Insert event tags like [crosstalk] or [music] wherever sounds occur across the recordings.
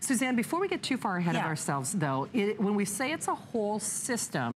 Suzanne, before we get too far ahead yeah. of ourselves though, it, when we say it's a whole system,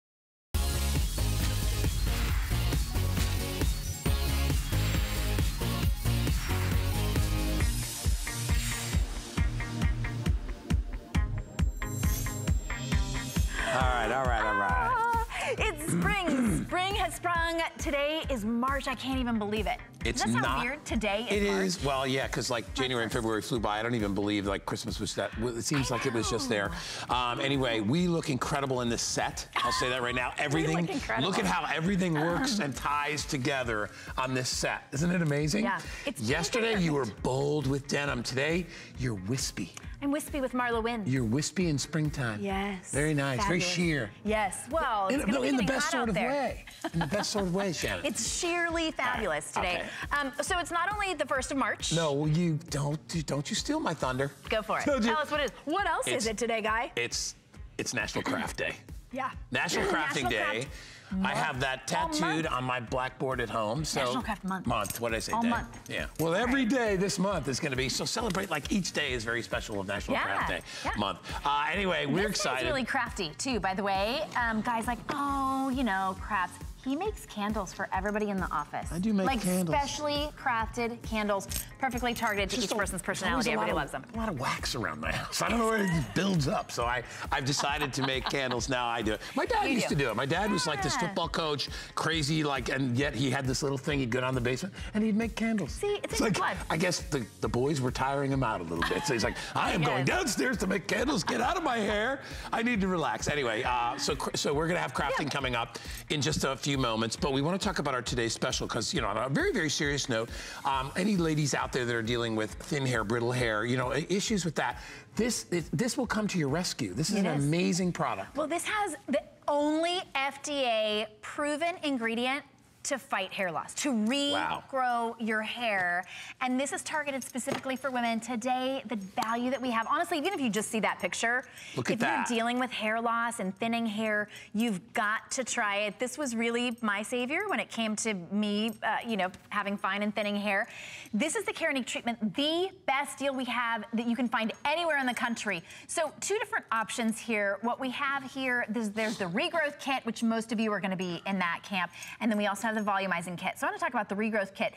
Today is March. I can't even believe it. It's Does that not. weird? Today is It March? is. Well, yeah, because like January and February flew by. I don't even believe like Christmas was that. It seems like it was just there. Um, anyway, we look incredible in this set. I'll say that right now. [laughs] Everything. look, look, at how everything works and [laughs] ties together on this set. Isn't it amazing? Yeah. It's Yesterday you were bold with denim. Today you're wispy. I'm wispy with Marla Wynne. You're wispy in springtime. Yes. Very nice. Fabulous. Very sheer. Yes. Well, in, no, in the best sort of there. way. In the best [laughs] sort of way, Shannon. It's sheerly fabulous right. today. Okay. Um, so it's not only the first of March. No, you don't. Don't you steal my thunder. Go for it. [laughs] Tell us what it is. What else it's, is it today, guy? It's it's National Craft Day. Yeah. National [laughs] Crafting National Day. Craft Month. I have that tattooed on my blackboard at home. So National Craft Month. Month. What did I say? All day? month. Yeah. Well, every day this month is going to be so celebrate like each day is very special of National yeah. Craft Day yeah. month. Uh, anyway, we're this excited. This really crafty too, by the way. Um, guys like, oh, you know, crafts. He makes candles for everybody in the office. I do make like candles. Like specially crafted candles, perfectly targeted to each person's personality. Everybody of, loves them. A lot of wax around my house. I don't know where it builds up. So I, I've decided to make candles now. I do it. My dad you used do. to do it. My dad yeah. was like this football coach, crazy, like, and yet he had this little thing. He'd go down the basement and he'd make candles. See, it's, it's like, blood. I guess the, the boys were tiring him out a little bit. So he's like, [laughs] I am going downstairs to make candles. Get out of my hair. I need to relax. Anyway, uh, so so we're gonna have crafting yeah. coming up in just a few moments, but we want to talk about our today's special because, you know, on a very, very serious note, um, any ladies out there that are dealing with thin hair, brittle hair, you know, issues with that, this, it, this will come to your rescue. This is an amazing product. Well, this has the only FDA proven ingredient to fight hair loss, to regrow wow. your hair. And this is targeted specifically for women. Today, the value that we have, honestly, even if you just see that picture, Look at if that. you're dealing with hair loss and thinning hair, you've got to try it. This was really my savior when it came to me, uh, you know, having fine and thinning hair. This is the Keranique treatment, the best deal we have that you can find anywhere in the country. So two different options here. What we have here, there's, there's the regrowth kit, which most of you are gonna be in that camp. And then we also have the volumizing kit. So I wanna talk about the regrowth kit.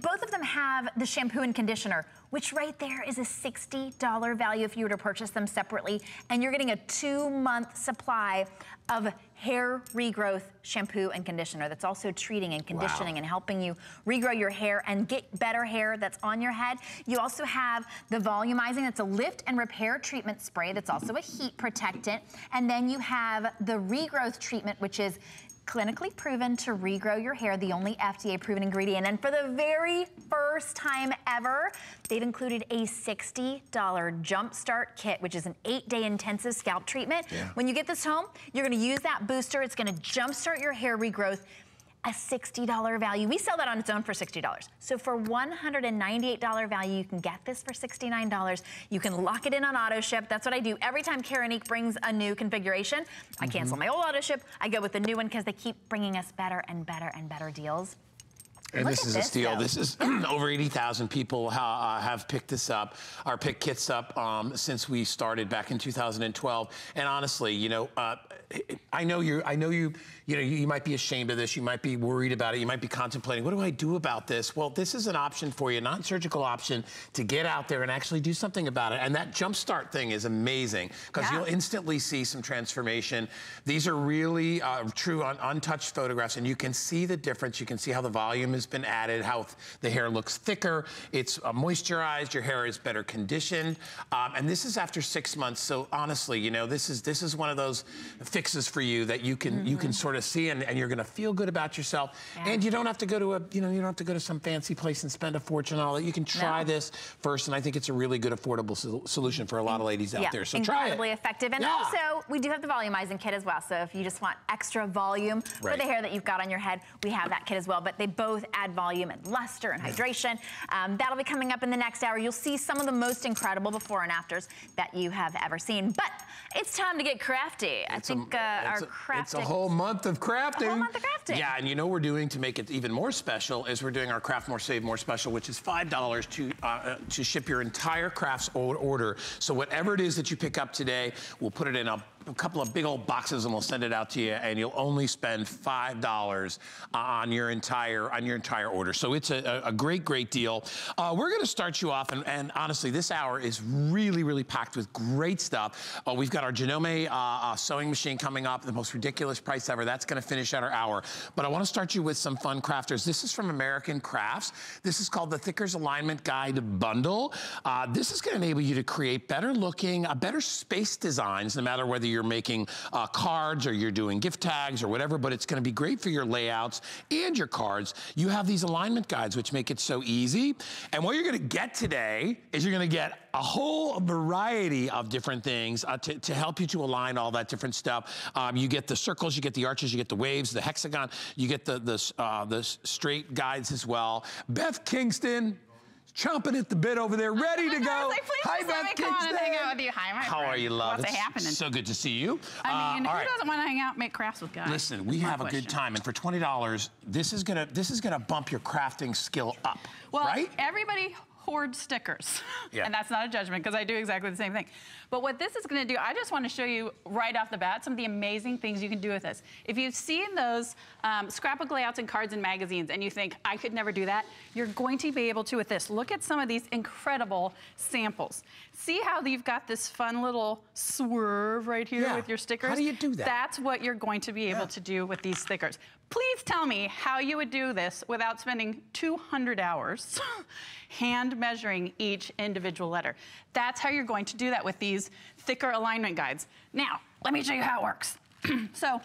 Both of them have the shampoo and conditioner, which right there is a $60 value if you were to purchase them separately. And you're getting a two month supply of hair regrowth shampoo and conditioner that's also treating and conditioning wow. and helping you regrow your hair and get better hair that's on your head. You also have the volumizing, that's a lift and repair treatment spray that's also a heat protectant. And then you have the regrowth treatment, which is clinically proven to regrow your hair, the only FDA proven ingredient. And for the very first time ever, they've included a $60 Jumpstart Kit, which is an eight day intensive scalp treatment. Yeah. When you get this home, you're gonna use that booster. It's gonna jumpstart your hair regrowth a $60 value. We sell that on its own for $60. So for $198 value, you can get this for $69. You can lock it in on auto ship. That's what I do. Every time Keranique brings a new configuration. I cancel mm-hmm. my old auto ship. I go with the new one because they keep bringing us better and better and better deals. And Look this is this, a steal. Though. This is [clears throat] over 80,000 people ha uh, have picked this up, or picked kits up um, since we started back in 2012. And honestly, you know, uh, I know you. I know you. You know, you, you, might be ashamed of this. You might be worried about it. You might be contemplating, what do I do about this? Well, this is an option for you, a non-surgical option to get out there and actually do something about it. And that jumpstart thing is amazing because yeah. you'll instantly see some transformation. These are really uh, true un untouched photographs, and you can see the difference. You can see how the volume has been added, how the hair looks thicker. It's uh, moisturized. Your hair is better conditioned. Um, and this is after six months. So honestly, you know, this is this is one of those fixes for you that you can mm -hmm. you can mm-hmm. sort of see and, and you're going to feel good about yourself. Yeah. And you don't have to go to a you know you don't have to go to some fancy place and spend a fortune on all that. You can try no. this first, and I think it's a really good affordable so solution for a lot of ladies out yeah, there. So try it. Incredibly effective. And yeah. also, we do have the volumizing kit as well. So if you just want extra volume right. for the hair that you've got on your head, we have that kit as well. But they both add volume and luster and hydration. Um, that'll be coming up in the next hour. You'll see some of the most incredible before and afters that you have ever seen. But it's time to get crafty. I It's a- think uh, our a, crafting. It's a whole month of crafting. Whole month of crafting. Yeah, and you know what we're doing to make it even more special is we're doing our Craft More Save More special, which is five dollars to uh, uh, to ship your entire crafts order. So whatever it is that you pick up today, we'll put it in a, a couple of big old boxes and we'll send it out to you, and you'll only spend five dollars on your entire on your entire order. So it's a, a great great deal. Uh, we're going to start you off, and, and honestly, this hour is really really packed with great stuff. Uh, we've got our Janome uh, uh, sewing machine coming up, the most ridiculous price ever. That's going to finish at our hour. But I want to start you with some fun crafters. This is from American Crafts. This is called the Thickers Alignment Guide Bundle. Uh, this is going to enable you to create better looking, uh, better space designs, no matter whether you're making uh, cards or you're doing gift tags or whatever, but it's going to be great for your layouts and your cards. You have these alignment guides, which make it so easy. And what you're going to get today is you're going to get a whole variety of different things uh, to, to help you to align all that different stuff. Um, you get the circles, you get the arches, you get the waves, the hexagon, you get the, the, uh, the straight guides as well. Beth Kingston, chomping at the bit over there, ready to [laughs] go. like, Hi, Beth me come on and hang out with you. Hi, my How friend. are you, love? What's happening? So good to see you. I mean, Uh, who right. doesn't want to hang out, make crafts with guys? Listen, we That's have a good time, and for twenty dollars, this is gonna this is gonna bump your crafting skill up, Well, right? everybody hoards stickers. Yeah. and that's not a judgment because I do exactly the same thing. But what this is going to do, I just want to show you right off the bat some of the amazing things you can do with this. If you've seen those um, scrapbook layouts and cards and magazines and you think, I could never do that, you're going to be able to with this. Look at some of these incredible samples. See how you've got this fun little swerve right here Yeah. with your stickers? How do you do that? That's what you're going to be able Yeah. to do with these stickers. Please tell me how you would do this without spending 200 hours [laughs] hand measuring each individual letter. That's how you're going to do that with these thicker alignment guides. Now, let me show you how it works. [clears throat] so,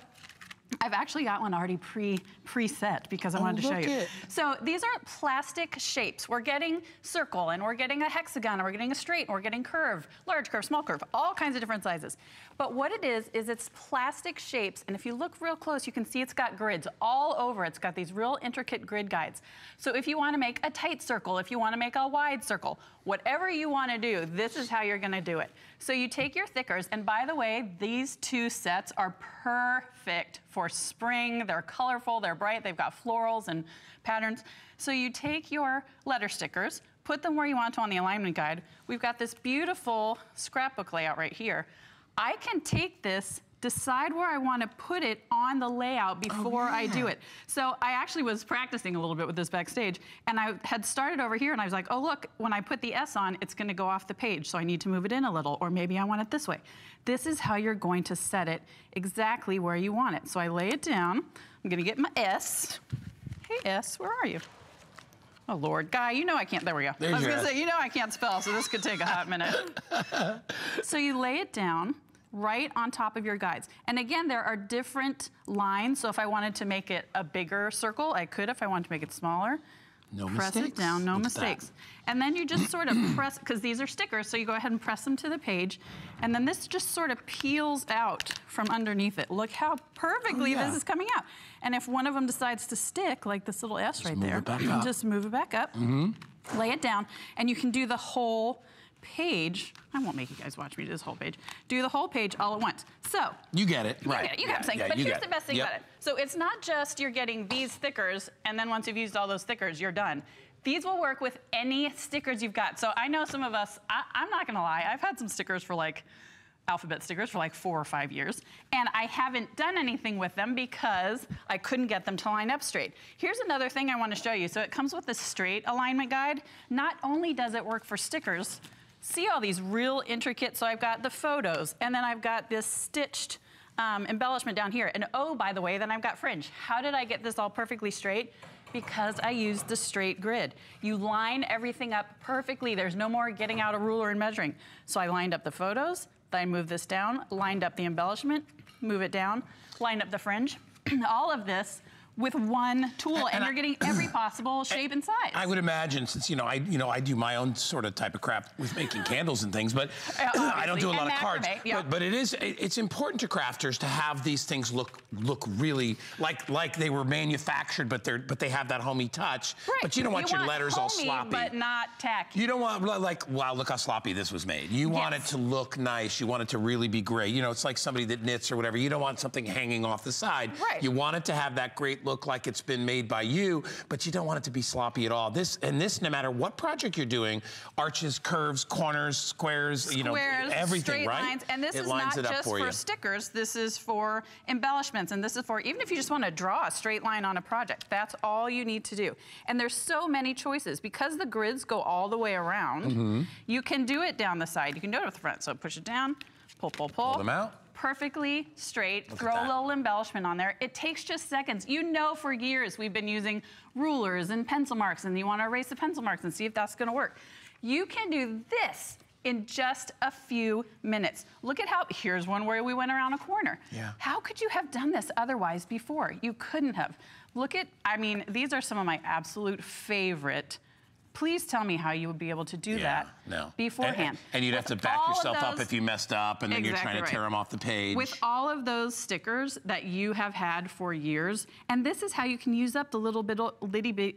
I've actually got one already pre preset because I Oh, wanted to show you. it. So these are plastic shapes. We're getting circle and we're getting a hexagon and we're getting a straight and we're getting curve, large curve, small curve, all kinds of different sizes. But what it is, is it's plastic shapes. And if you look real close, you can see it's got grids all over. It's got these real intricate grid guides. So if you want to make a tight circle, if you want to make a wide circle, whatever you want to do, this is how you're going to do it. So you take your thickers, and by the way, these two sets are perfect for spring. They're colorful, they're bright, they've got florals and patterns. So you take your letter stickers, put them where you want to on the alignment guide. We've got this beautiful scrapbook layout right here. I can take this decide where I want to put it on the layout oh, before I do it. So I actually was practicing a little bit with this backstage, and I had started over here, and I was like, oh, look, when I put the S on, it's going to go off the page, so I need to move it in a little, or maybe I want it this way. This is how you're going to set it exactly where you want it. So I lay it down. I'm going to get my S. Hey, S, where are you? Oh, Lord. Guy, you know I can't. There we go. There's I was going to S. say, you know I can't spell, so this could take a hot minute. [laughs] So you lay it down right on top of your guides. And again, there are different lines. So if I wanted to make it a bigger circle, I could. If I wanted to make it smaller, No press mistakes. it down, no Look mistakes. And then you just sort of [clears throat] press, because these are stickers, so you go ahead and press them to the page. And then this just sort of peels out from underneath it. Look how perfectly Oh, yeah. this is coming out. And if one of them decides to stick, like this little S right move there, it back you can up. Just move it back up, mm-hmm. lay it down, and you can do the whole page. I won't make you guys watch me do this whole page. Do the whole page all at once. So You get it, you right? get it. You get what I'm saying. Yeah, but you here's the best thing Yep. about it. So it's not just you're getting these stickers, and then once you've used all those stickers, you're done. These will work with any stickers you've got. So I know some of us, I, I'm not gonna lie, I've had some stickers for like, alphabet stickers for like four or five years, and I haven't done anything with them because I couldn't get them to line up straight. Here's another thing I wanna show you. So it comes with a straight alignment guide. Not only does it work for stickers, see all these real intricate, so I've got the photos, and then I've got this stitched um, embellishment down here. And oh, by the way, then I've got fringe. How did I get this all perfectly straight? Because I used the straight grid. You line everything up perfectly. There's no more getting out a ruler and measuring. So I lined up the photos, then I moved this down, lined up the embellishment, move it down, lined up the fringe. [clears throat] all of this with one tool, and, and I- you're getting [clears throat] every possible shape and size. I would imagine, since you know, I you know, I do my own sort of type of craft with making candles and things, but [clears throat] I don't do a lot of cards. yeah. But, but it is it- it's important to crafters to have these things look look really like like they were manufactured, but they're but they have that homey touch. Right. But you don't want You your letters all sloppy. but not tacky. You don't want like, wow, look how sloppy this was made. You want Yes. it to look nice. You want it to really be great. You know, it's like somebody that knits or whatever. You don't want something hanging off the side. Right. You want it to have that great look like it's been made by you, but you don't want it to be sloppy at all. This and this, no matter what project you're doing, arches, curves, corners, squares, you know, everything, straight right? lines, and this it is not just for, for, stickers. This is for embellishments, and this is for even if you just want to draw a straight line on a project. That's all you need to do. And there's so many choices because the grids go all the way around. Mm-hmm. You can do it down the side. You can do it with the front. So push it down, pull, pull, pull. Pull them out. Perfectly straight. Look Throw a little embellishment on there. It takes just seconds. You know, for years we've been using rulers and pencil marks, and you want to erase the pencil marks and see if that's going to work. You can do this in just a few minutes. Look at how, here's one where we went around a corner. Yeah. How could you have done this otherwise before? You couldn't have. Look at, I mean, these are some of my absolute favorite. Please tell me how you would be able to do Yeah, that no. beforehand. And, and you'd have to back yourself up if you messed up, and then you're trying to Exactly tear them off the page. With all of those stickers that you have had for years, and this is how you can use up the little bit, litty bit,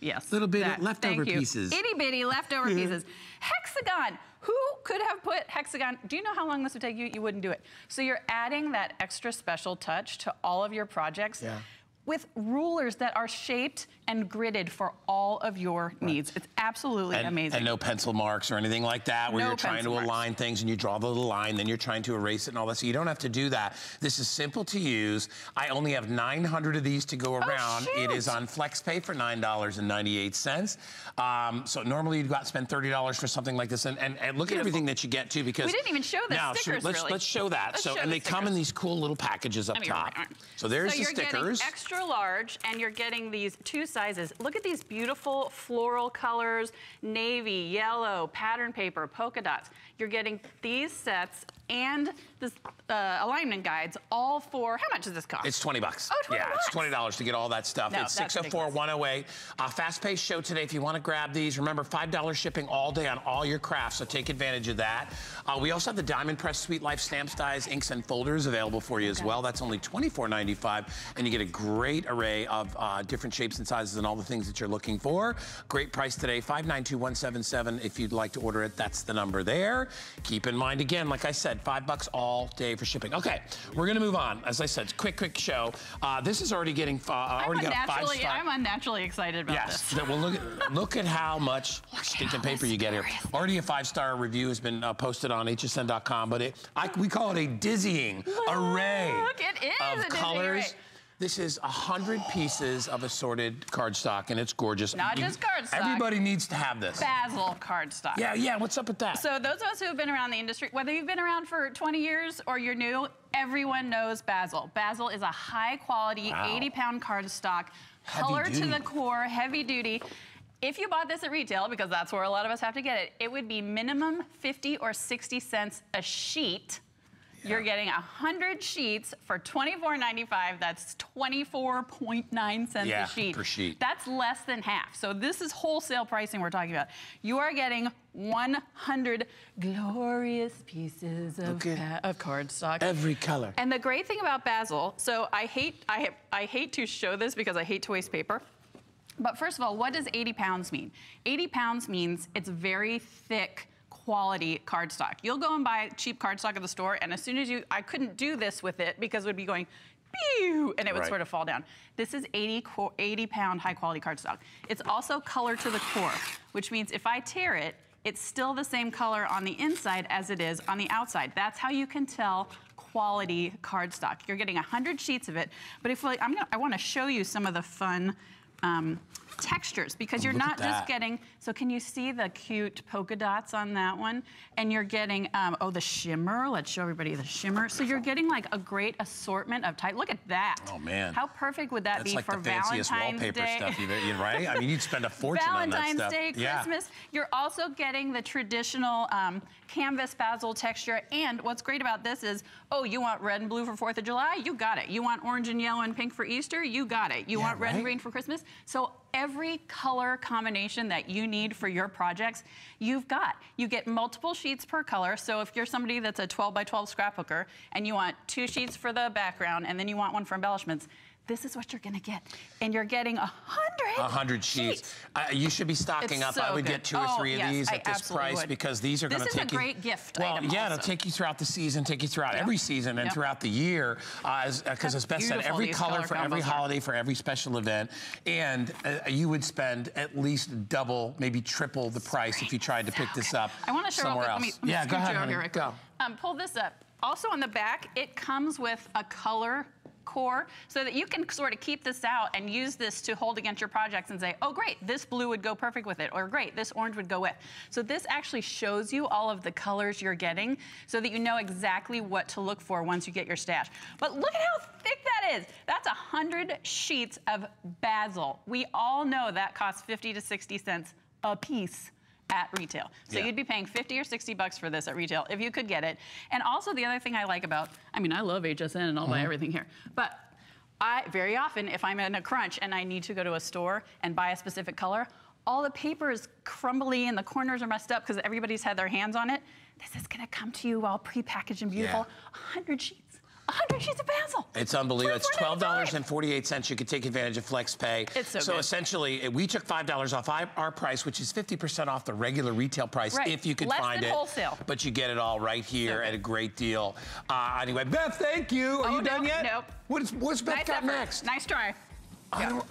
yes. Little bit that. leftover pieces. Itty bitty leftover pieces. Hexagon. Who could have put hexagon? Do you know how long this would take you? You wouldn't do it. So you're adding that extra special touch to all of your projects. Yeah. With rulers that are shaped and gridded for all of your needs. It's absolutely and, amazing. and no pencil marks or anything like that, where No you're trying to marks. align things and you draw the little line, then you're trying to erase it and all that. So you don't have to do that. This is simple to use. I only have 900 of these to go around. it shoot. is on FlexPay for $9.98. Um, so normally you'd go out and spend $30 for something like this. And, and, and look at everything that you get too, because We didn't even show the now, so stickers, let's, really. let's show that. Let's so show and the they come in these cool little packages up Let me top. So there's so the stickers. Extra large, and you're getting these two sizes. Look at these beautiful floral colors, navy, yellow, pattern paper, polka dots. You're getting these sets and the uh, alignment guides, all for how much does this cost? It's 20 bucks. Oh, 20 yeah, bucks. it's $20 to get all that stuff. No, it's that's 604 108. Uh, fast paced show today. If you want to grab these, remember $5 shipping all day on all your crafts, so take advantage of that. Uh, we also have the Diamond Press Sweet Life stamps, dies, inks, and folders available for you as well. That's only $24.95, and you get a great array of uh, different shapes and sizes and all the things that you're looking for. Great price today, 592177. If you'd like to order it, that's the number there. Keep in mind, again, like I said, five bucks all day for shipping. Okay, we're going to move on. As I said, quick, quick show. Uh, this is already getting, uh, already got five star. I'm unnaturally excited about Yes. this. So, well, look at look at how much [laughs] stinking paper you get here. Already a five star review has been uh, posted on hsn.com, but it I, we call it a dizzying array Look, it is of a dizzying colors. This is a hundred pieces of assorted cardstock, and it's gorgeous. Not just cardstock. Everybody needs to have this. Bazzill cardstock. Yeah, yeah. What's up with that? So those of us who have been around the industry, whether you've been around for 20 years or you're new, everyone knows Bazzill. Bazzill is a high quality 80 pound cardstock, Heavy color to the core, heavy duty. If you bought this at retail, because that's where a lot of us have to get it, it would be minimum 50 or 60 cents a sheet. You're getting 100 sheets for $24.95. That's 24.9 cents Yeah, a sheet. per sheet. That's less than half. So this is wholesale pricing we're talking about. You are getting 100 glorious pieces of, Look at pa- of cardstock. Every color. And the great thing about Bazzill, so I hate I, I hate to show this because I hate to waste paper. But first of all, what does 80 pounds mean? 80 pounds means it's very thick quality cardstock. You'll go and buy cheap cardstock at the store, and as soon as you, I couldn't do this with it because it would be going, pew, and it would Right. sort of fall down. This is 80, 80 pound high quality cardstock. It's also color to the core, which means if I tear it, it's still the same color on the inside as it is on the outside. That's how you can tell quality cardstock. You're getting 100 sheets of it, but if like, I'm gonna, I want to show you some of the fun um, textures because you're look not just getting, so can you see the cute polka dots on that one? And you're getting, um, oh, the shimmer. Let's show everybody the shimmer. So you're getting like a great assortment of type. Look at that. Oh, man. How perfect would that That's be like for the fanciest Valentine's wallpaper Day? stuff you've you right? I mean, you'd spend a fortune on that Valentine's stuff. Day, Yeah. Christmas. You're also getting the traditional um, canvas Bazzill texture. And what's great about this is, oh, you want red and blue for 4th of July? You got it. You want orange and yellow and pink for Easter? You got it. You Yeah, want red right? and green for Christmas? So every color combination that you need for your projects, you've got. You get multiple sheets per color. So if you're somebody that's a 12 by 12 scrapbooker and you want two sheets for the background and then you want one for embellishments, this is what you're gonna get. And you're getting a hundred A hundred sheets. Uh, you should be stocking It's up. I would good. get two or Oh, three of yes, these I at this price would. because these are This going to is a take you. great gift Well, yeah, it'll take you throughout the season, take you throughout Yep. every season and Yep. throughout the year. Uh, as because as Beth said, every color color for every combos are. holiday for every special event, and uh, you would spend at least double, maybe triple the price if you tried to pick this up I want to show somewhere else. Let me, yeah, go ahead, you honey. Go. Um, pull this up. Also on the back, it comes with a color core so that you can sort of keep this out and use this to hold against your projects and say, oh great, this blue would go perfect with it, or great, this orange would go with. So this actually shows you all of the colors you're getting so that you know exactly what to look for once you get your stash. But look at how thick that is. That's 100 sheets of Bazzill. We all know that costs 50 to 60 cents a piece at retail. So Yeah. you'd be paying 50 or 60 bucks for this at retail if you could get it. And also the other thing I like about, I mean, I love HSN and I'll Uh-huh. buy everything here, but I very often, if I'm in a crunch and I need to go to a store and buy a specific color, all the paper is crumbly and the corners are messed up because everybody's had their hands on it. This is gonna come to you all prepackaged and beautiful. 100 sheets, 100 sheets of Bazzill. It's unbelievable. It's $12.48. You could take advantage of FlexPay. It's so good. essentially, we took five dollars off our price, which is fifty percent off the regular retail price Right. if you could Less find than it. wholesale. But you get it all right here So at a great deal. Uh, anyway, Beth, thank you. Are Oh, you done yet? nope. What's what's Beth Nice got effort. next? Nice try. I don't-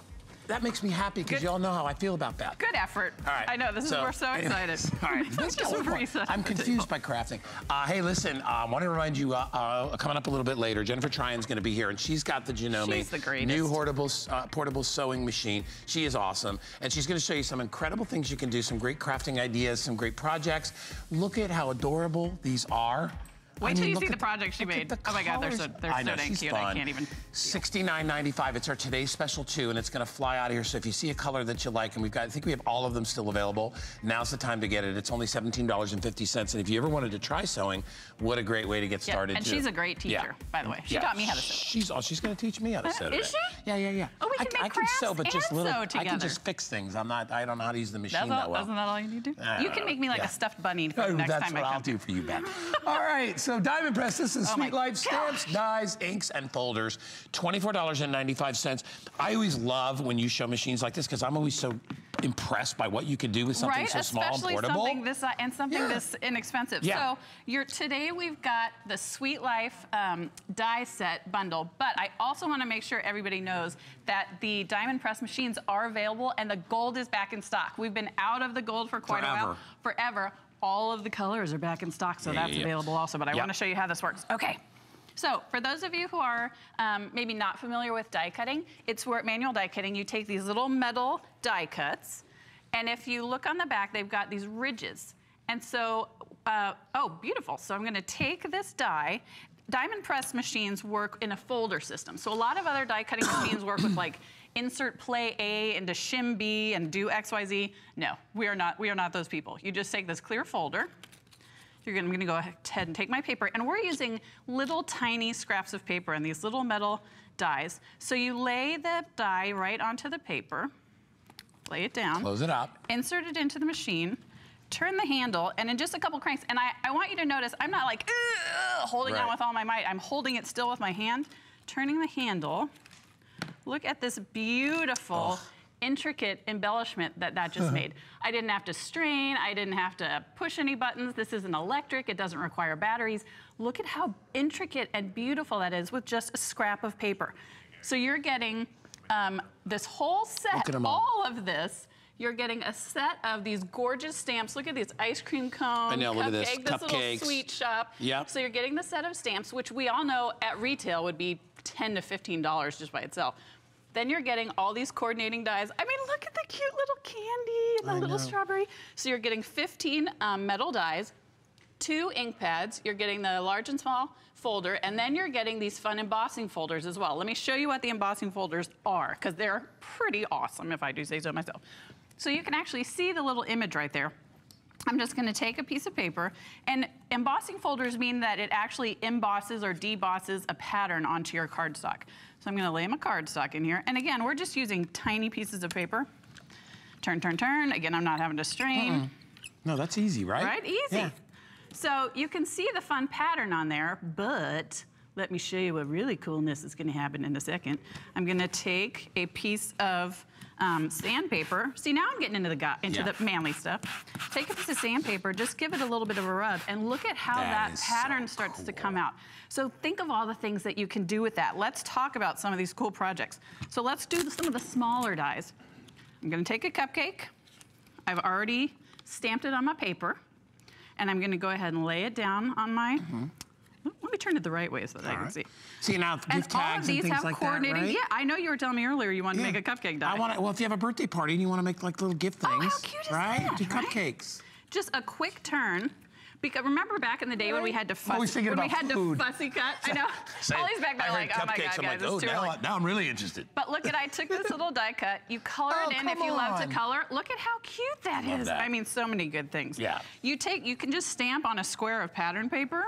that makes me happy because you all know how I feel about that. Good effort. All right. I know, this is, we're so anyways, excited. [laughs] All right. Let's [laughs] just reset I'm confused by crafting. Uh, hey, listen, I want to remind you, uh, uh, coming up a little bit later, Jennifer Tryon's going to be here, and she's got the She's the greatest. new portable, uh, portable sewing machine. She is awesome, and she's going to show you some incredible things you can do, some great crafting ideas, some great projects. Look at how adorable these are. Wait I till mean, you see the project she made. Oh my God, they're so- they're I so dang cute. I can't even- $69.95. It's our today's special too, and it's going to fly out of here. So if you see a color that you like, and we've got, I think we have all of them still available. Now's the time to get it. It's only $17.50. And if you ever wanted to try sewing, what a great way to get Yeah, started. and too. she's a great teacher, Yeah. by the way. She Yeah, taught me how to sew. She's oh, she's going to teach me how to Uh, sew. is she? Yeah, yeah, yeah. Oh, we I, can make I can sew, but just little. sew I can just fix things. I'm not. I don't know how to use the machine That's that all, well. isn't that all you need to do? You can make me like a stuffed bunny for Oh, [laughs] the next that's time what I I'll do for you, Beth. [laughs] All right, so Diamond Press, this is Oh Sweet Life stamps, dies, inks, and folders. $24.95. I always love when you show machines like this because I'm always so impressed by what you can do with something right, so small and especially portable. something this uh, and something Yeah. this inexpensive. Yeah. So you're, today we've got the Sweet Life um, die set bundle, but I also want to make sure everybody knows that the Diamond Press machines are available and the gold is back in stock. We've been out of the gold for quite a while, forever. All of the colors are back in stock, so Yeah, that's yeah, available also. But I to show you how this works. Okay. So for those of you who are um, maybe not familiar with die cutting, it's where manual die cutting, you take these little metal die cuts, and if you look on the back, they've got these ridges. And so, uh, oh, beautiful. So I'm gonna take this die. Diamond press machines work in a folder system. So a lot of other die cutting machines work with like insert play A into shim B and do X, Y, Z. No, we are not, we are not those people. You just take this clear folder, you're gonna, I'm gonna go ahead and take my paper, and we're using little tiny scraps of paper and these little metal dies. So you lay the die right onto the paper, lay it down, Close it up. insert it into the machine, turn the handle, and in just a couple cranks, and I, I want you to notice, I'm not like holding on with all my might, I'm holding it still with my hand, turning the handle. Look at this beautiful, intricate embellishment that that just [laughs] made. I didn't have to strain, I didn't have to push any buttons. This isn't electric, it doesn't require batteries. Look at how intricate and beautiful that is with just a scrap of paper. So you're getting um, this whole set, all. all of this. You're getting a set of these gorgeous stamps. Look at these ice cream cones. I know, look at this, this little cupcakes. sweet shop. Yep. So you're getting the set of stamps, which we all know at retail would be 10 to $15 just by itself. Then you're getting all these coordinating dies. I mean, look at the cute little candy and the I little know. strawberry. So you're getting 15 um, metal dies, two ink pads. You're getting the large and small folder, and then you're getting these fun embossing folders as well. Let me show you what the embossing folders are, because they're pretty awesome, if I do say so myself. So you can actually see the little image right there. I'm just gonna take a piece of paper, and embossing folders mean that it actually embosses or debosses a pattern onto your cardstock. So I'm gonna lay my cardstock in here, and again, we're just using tiny pieces of paper. Turn, turn, turn. Again, I'm not having to strain. No, that's easy, right? Right? Easy. Yeah. So you can see the fun pattern on there, but let me show you what really coolness is gonna happen in a second. I'm gonna take a piece of um, sandpaper. See, now I'm getting into the gu- into Yeah. the manly stuff. Take a piece of sandpaper, just give it a little bit of a rub, and look at how That that, pattern so starts to come out. So think of all the things that you can do with that. Let's talk about some of these cool projects. So let's do some of the smaller dies. I'm gonna take a cupcake. I've already stamped it on my paper, and I'm gonna go ahead and lay it down on my, let me turn it the right way so that I can right. see. See now And gift all tags of and these have like coordinating, that, right? yeah, I know you were telling me earlier you want to make a cupcake die. I want to. Well, if you have a birthday party and you want to make like little gift Oh, things, how cute is right? that, Do cupcakes. Just a quick turn. Because remember back in the day when we had to fuss, Always thinking when we had food. to fussy cut? I know. Ollie's back there like, oh my god, guys, it's oh, too early. now I'm really interested. But look at, I took this [laughs] little die cut. You color Oh, it in if you love to color. Look at how cute that Love is. that. I mean, so many good things. Yeah. You take, you can just stamp on a square of pattern paper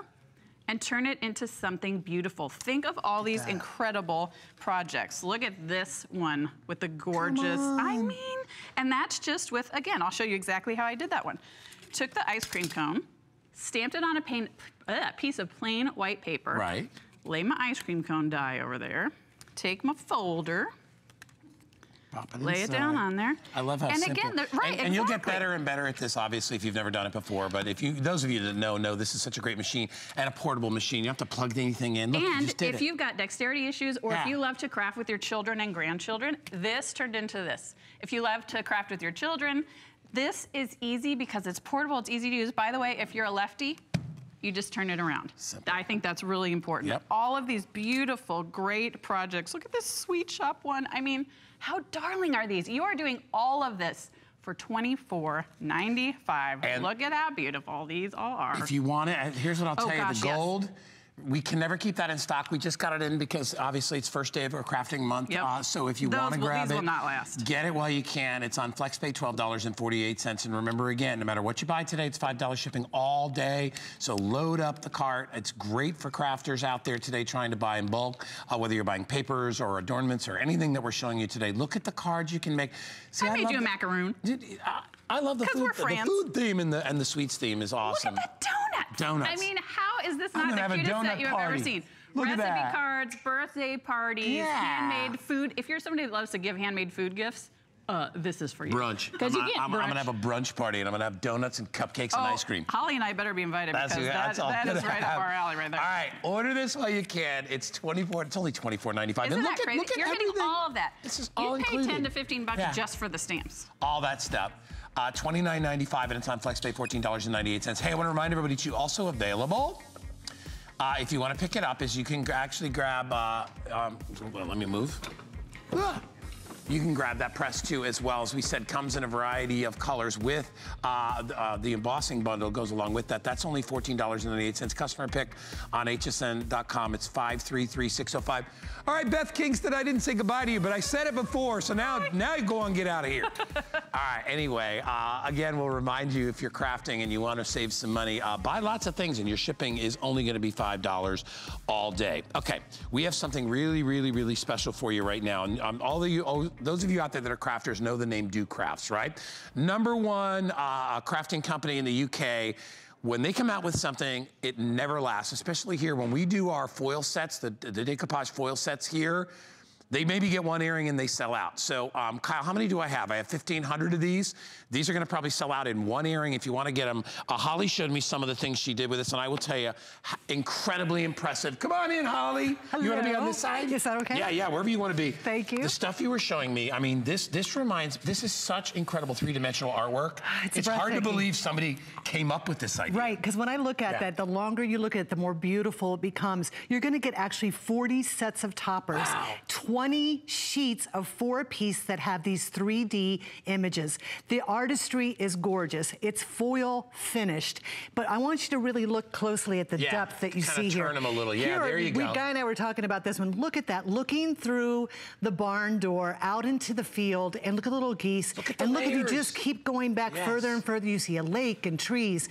and turn it into something beautiful. Think of all these incredible projects. Look at this one with the gorgeous, I mean, and that's just with, again, I'll show you exactly how I did that one. Took the ice cream cone, stamped it on a pain, uh, piece of plain white paper. Right. Lay my ice cream cone die over there. Take my folder, Lay it down on there. I love how and simple. again, the, right, and, and you'll get better and better at this, obviously, if you've never done it before. But if you, those of you that know, know this is such a great machine and a portable machine. You don't have to plug anything in. Look, you And did if it. you've got dexterity issues or Yeah. if you love to craft with your children and grandchildren, this turned into this. If you love to craft with your children, this is easy because it's portable, it's easy to use. By the way, if you're a lefty, you just turn it around. Simple. I think that's really important. Yep. All of these beautiful, great projects. Look at this sweet shop one. I mean, how darling are these? You are doing all of this for $24.95. Look at how beautiful these all are. If you want it, here's what I'll Oh, tell you: gosh, the yes. We can never keep that in stock. We just got it in because obviously it's first day of our crafting month. Yep. Uh, so if you want to grab these it, will not last. get it while you can. It's on FlexPay, twelve dollars and forty-eight cents. And remember again, no matter what you buy today, it's five dollars shipping all day. So load up the cart. It's great for crafters out there today trying to buy in bulk, uh, whether you're buying papers or adornments or anything that we're showing you today. Look at the cards you can make. See, I made love you a macaroon. Dude, I, I love the food. we're the food theme and the and the sweets theme is awesome. Look at the donuts. Donuts. I mean, how is this not the cutest donut that you have ever seen? Look at Recipe that. cards, birthday parties, Yeah. handmade food. If you're somebody that loves to give handmade food gifts, uh, this is for you. brunch. Because I'm, you get I'm, brunch. I'm gonna have a brunch party and I'm gonna have donuts and cupcakes and Oh, ice cream. Holly and I better be invited because that, that's that I'm right have. up our alley right there. All right, order this while you can. It's 24. It's only 24.95. Isn't and look that at crazy? look at You're everything. getting all of that. This is you all pay included. 10 to 15 bucks Yeah. just for the stamps. all that stuff. Uh, $29.95 and it's on FlexPay, $14.98. Hey, I want to remind everybody too, also available. Uh, if you want to pick it up, is you can actually grab. Uh, um, let me move. Ah. You can grab that press too, as well as we said, comes in a variety of colors with uh, the, uh, the embossing bundle goes along with that. That's only $14.98. Customer pick on hsn.com. It's 533605. All right, Beth Kingston, I didn't say goodbye to you, but I said it before, so now now you go on, get out of here. [laughs] All right. Anyway, uh, again, we'll remind you if you're crafting and you want to save some money, uh, buy lots of things, and your shipping is only going to be five dollars all day. Okay, we have something really, really, really special for you right now, and um, all of you, those of you out there that are crafters, know the name Docrafts, right? Number one uh, crafting company in the UK. When they come out with something, it never lasts, especially here. When we do our foil sets, the, the decoupage foil sets here, they maybe get one earring and they sell out. So, um, Kyle, how many do I have? I have 1,500 of these. These are going to probably sell out in one earring if you want to get them. Uh, Holly showed me some of the things she did with this, and I will tell you, incredibly impressive. Come on in, Holly. Hello. You want to be on this side? Is that okay? Yeah, yeah, wherever you want to be. Thank you. The stuff you were showing me, I mean, this this reminds, this is such incredible three-dimensional artwork. It's it's hard to believe somebody came up with this idea. Right, because when I look at Yeah. that, the longer you look at it, the more beautiful it becomes. You're going to get actually 40 sets of toppers, 20 sheets of four piece that have these 3D images. The artistry is gorgeous. It's foil finished, but I want you to really look closely at the Yeah, depth that you see see here. turn 'em a little. Yeah, Here, there you we, go. Guy and I were talking about this one. Look at that, looking through the barn door out into the field and look at the little geese. Look at the and look, if you just keep going back Yes. further and further, you see a lake and trees.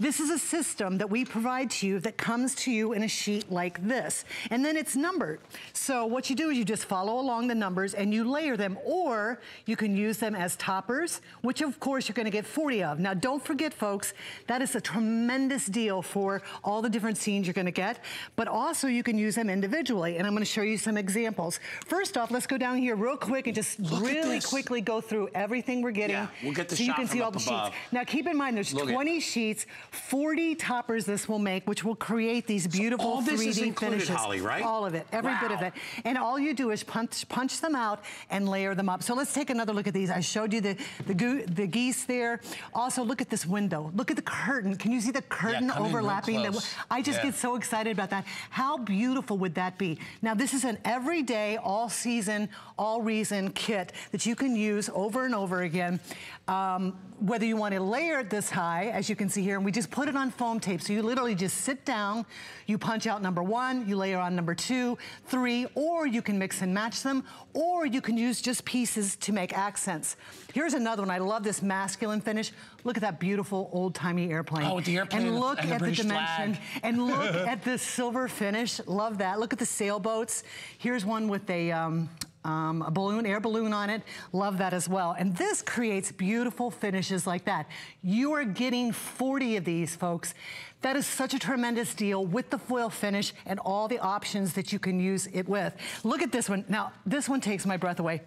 This is a system that we provide to you that comes to you in a sheet like this. And then it's numbered. So what you do is you just follow along the numbers and you layer them, or you can use them as toppers, which of course you're gonna get 40 of. Now don't forget folks, that is a tremendous deal for all the different scenes you're gonna get, but also you can use them individually. And I'm gonna show you some examples. First off, let's go down here real quick and just Look really quickly go through everything we're getting. Yeah, we'll get the so you can see all the above. sheets. Now keep in mind, there's Look at- 20 sheets, 40 toppers this will make, which will create these beautiful all this 3D is included, finishes. Holly, right? All of it, every bit of it. And all you do is punch, punch them out and layer them up. So let's take another look at these. I showed you the, the, goo- the geese there. Also, look at this window. Look at the curtain. Can you see the curtain real overlapping? the- I just Yeah. get so excited about that. How beautiful would that be? Now, this is an everyday, all season, all reason kit that you can use over and over again. Um, whether you want to layer it this high, as you can see here, and we just put it on foam tape. So you literally just sit down, you punch out number one, you layer on number two, three, or you can mix and match them, or you can use just pieces to make accents. Here's another one. I love this masculine finish. Look at that beautiful old-timey airplane. Oh, the airplane And the- look and the at the British dimension. flag. And look [laughs] at the silver finish. Love that. Look at the sailboats. Here's one with a, um, um, a balloon, air balloon on it. Love that as well. And this creates beautiful finishes like that. You are getting 40 of these, folks. That is such a tremendous deal with the foil finish and all the options that you can use it with. Look at this one. Now, this one takes my breath away.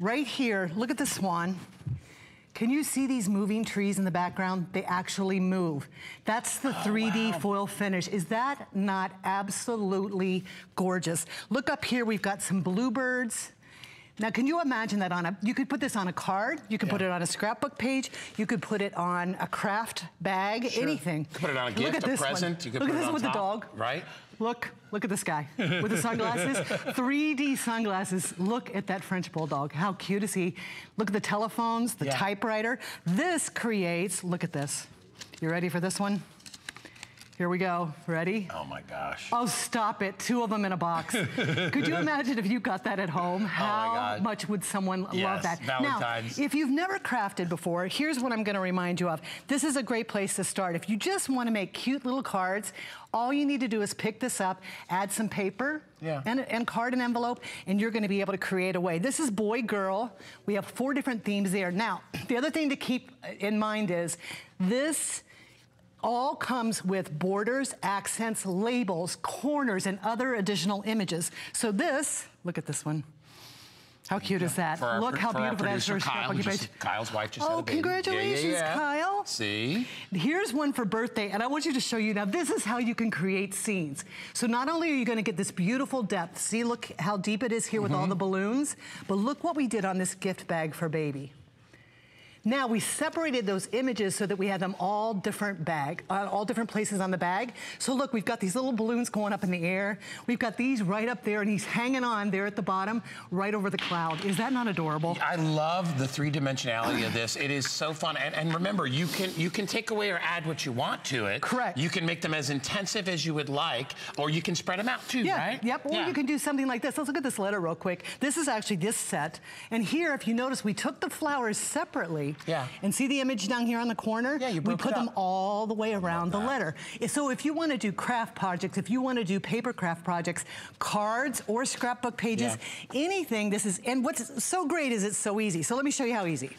Right here, look at the swan. Can you see these moving trees in the background? They actually move. That's the 3D foil finish. Is that not absolutely gorgeous? Look up here, we've got some bluebirds. Now, can you imagine that on a, you could put this on a card, you could put it on a scrapbook page, you could put it on a craft bag, anything. You could Put it on a gift, Look at this one. present. You could Look put at it this on with top, the dog. right? Look, look at this guy with the sunglasses. [laughs] 3D sunglasses. Look at that French bulldog. How cute is he? Look at the telephones, the Yeah. typewriter. This creates, look at this. You ready for this one? Here we go. Ready? Oh my gosh. Oh, stop it. Two of them in a box. [laughs] Could you imagine if you got that at home? Oh How Oh much would someone love Yes, that? Valentine's. Now, if you've never crafted before, here's what I'm going to remind you of. This is a great place to start. If you just want to make cute little cards, all you need to do is pick this up, add some paper, Yeah. and, and card and envelope, and you're going to be able to create a way. This is boy, girl. We have four different themes there. Now, [clears throat] the other thing to keep in mind is this all comes with borders, accents, labels, corners, and other additional images. So this, look at this one. How cute is that? Our, look how beautiful that is for producer a Kyle, scrapbook who page. just, Kyle's wife just Oh, baby. Yeah, yeah, congratulations, yeah. Kyle. See? Here's one for birthday, and I want you to show you now. This is how you can create scenes. So not only are you going to get this beautiful depth, see, look how deep it is here with Mm-hmm. all the balloons, but look what we did on this gift bag for baby. Now we separated those images so that we had them all different bag, uh, all different places on the bag. So look, we've got these little balloons going up in the air. We've got these right up there, and he's hanging on there at the bottom, right over the cloud. Is that not adorable? I love the three dimensionality of this. It is so fun. And, and remember, you can you can take away or add what you want to it. Correct. You can make them as intensive as you would like, or you can spread them out too, Yeah, right? yep. Or Yeah. you can do something like this. Let's look at this letter real quick. This is actually this set. And here, if you notice, we took the flowers separately. Yeah. And see the image down here on the corner? Yeah, you We put them all the way around the letter. So if you want to do craft projects, if you want to do paper craft projects, cards or scrapbook pages, anything, this is, and what's so great is it's so easy. So let me show you how easy.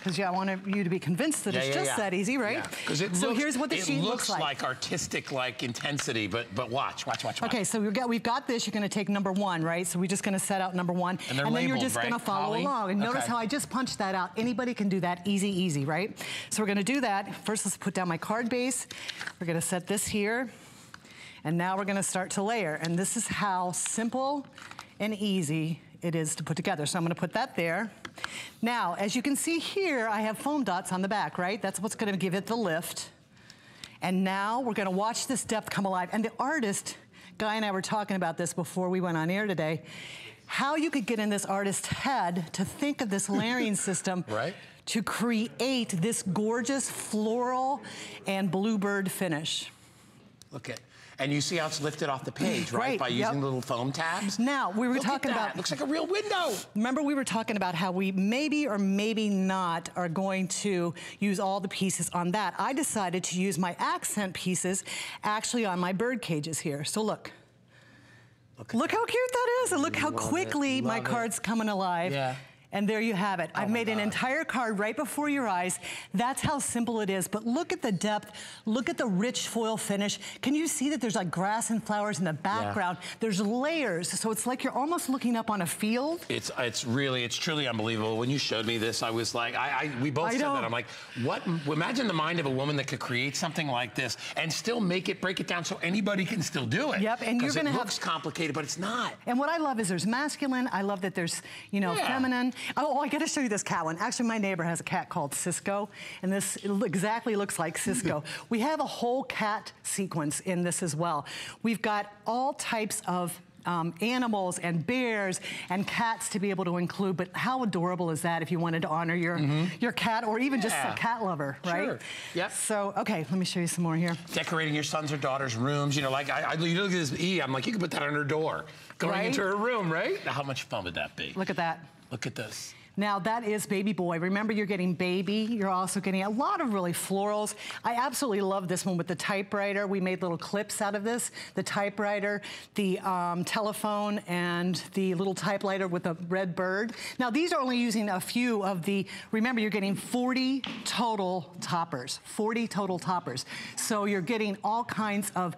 Because yeah, I want you to be convinced that Yeah, it's yeah, just yeah. that easy, right? Because it so looks, here's what the sheet looks looks like. artistic, like intensity, but but watch, watch, watch, watch. Okay, so we've got, we've got this. You're going to take number one, right? So we're just going to set out number one. And they're then you're labeled, just going to follow Holly? along. And notice how I just punched that out. Anybody can do that easy, easy, right? So we're going to do that. First, let's put down my card base. We're going to set this here. And now we're going to start to layer. And this is how simple and easy it is to put together. So I'm going to put that there. Now, as you can see here, I have foam dots on the back, right? That's what's going to give it the lift. And now we're gonna watch this depth come alive. And the artist Guy and I were talking about this before we went on air today. How you could get in this artist's head to think of this layering [laughs] system Right. to create this gorgeous floral and bluebird finish. Look at, and you see how it's lifted off the page, right? Right, By yep. using little foam tabs. Now, we were Look talking about- Looks like a real window. Remember, we were talking about how we maybe or maybe not are going to use all the pieces on that. I decided to use my accent pieces actually on my bird cages here. So look. Look, how cute that is, and look how Love quickly my it. card's coming alive. Yeah. And there you have it. I've oh my made an entire card right before your eyes. That's how simple it is. But look at the depth. Look at the rich foil finish. Can you see that there's like grass and flowers in the background? There's layers. So it's like you're almost looking up on a field. It's it's really it's truly unbelievable. When you showed me this, I was like, I, I we both I said know. that. I'm like, what? Imagine the mind of a woman that could create something like this and still make it break it down so anybody can still do it. Yep, and you're gonna have... it looks complicated, but it's not. And what I love is there's masculine. I love that there's, you know, Yeah. feminine. Oh, I got to show you this cat one. Actually, my neighbor has a cat called Cisco, and this exactly looks like Cisco. [laughs] we have a whole cat sequence in this as well. We've got all types of um, animals and bears and cats to be able to include, but how adorable is that if you wanted to honor your your cat or even just a cat lover, right? Sure. Yep. So, okay, let me show you some more here. Decorating your sons or daughters' rooms, you know, like I, I you look at this E, I'm like, you could put that on her door, going Right? into her room, right? How much fun would that be? Look at that. Look at this. Now that is baby boy. Remember, you're getting baby. You're also getting a lot of really florals. I absolutely love this one with the typewriter. We made little clips out of this. The typewriter, the um, telephone, and the little typewriter with a red bird. Now these are only using a few of the, remember you're getting 40 total toppers, 40 total toppers. So you're getting all kinds of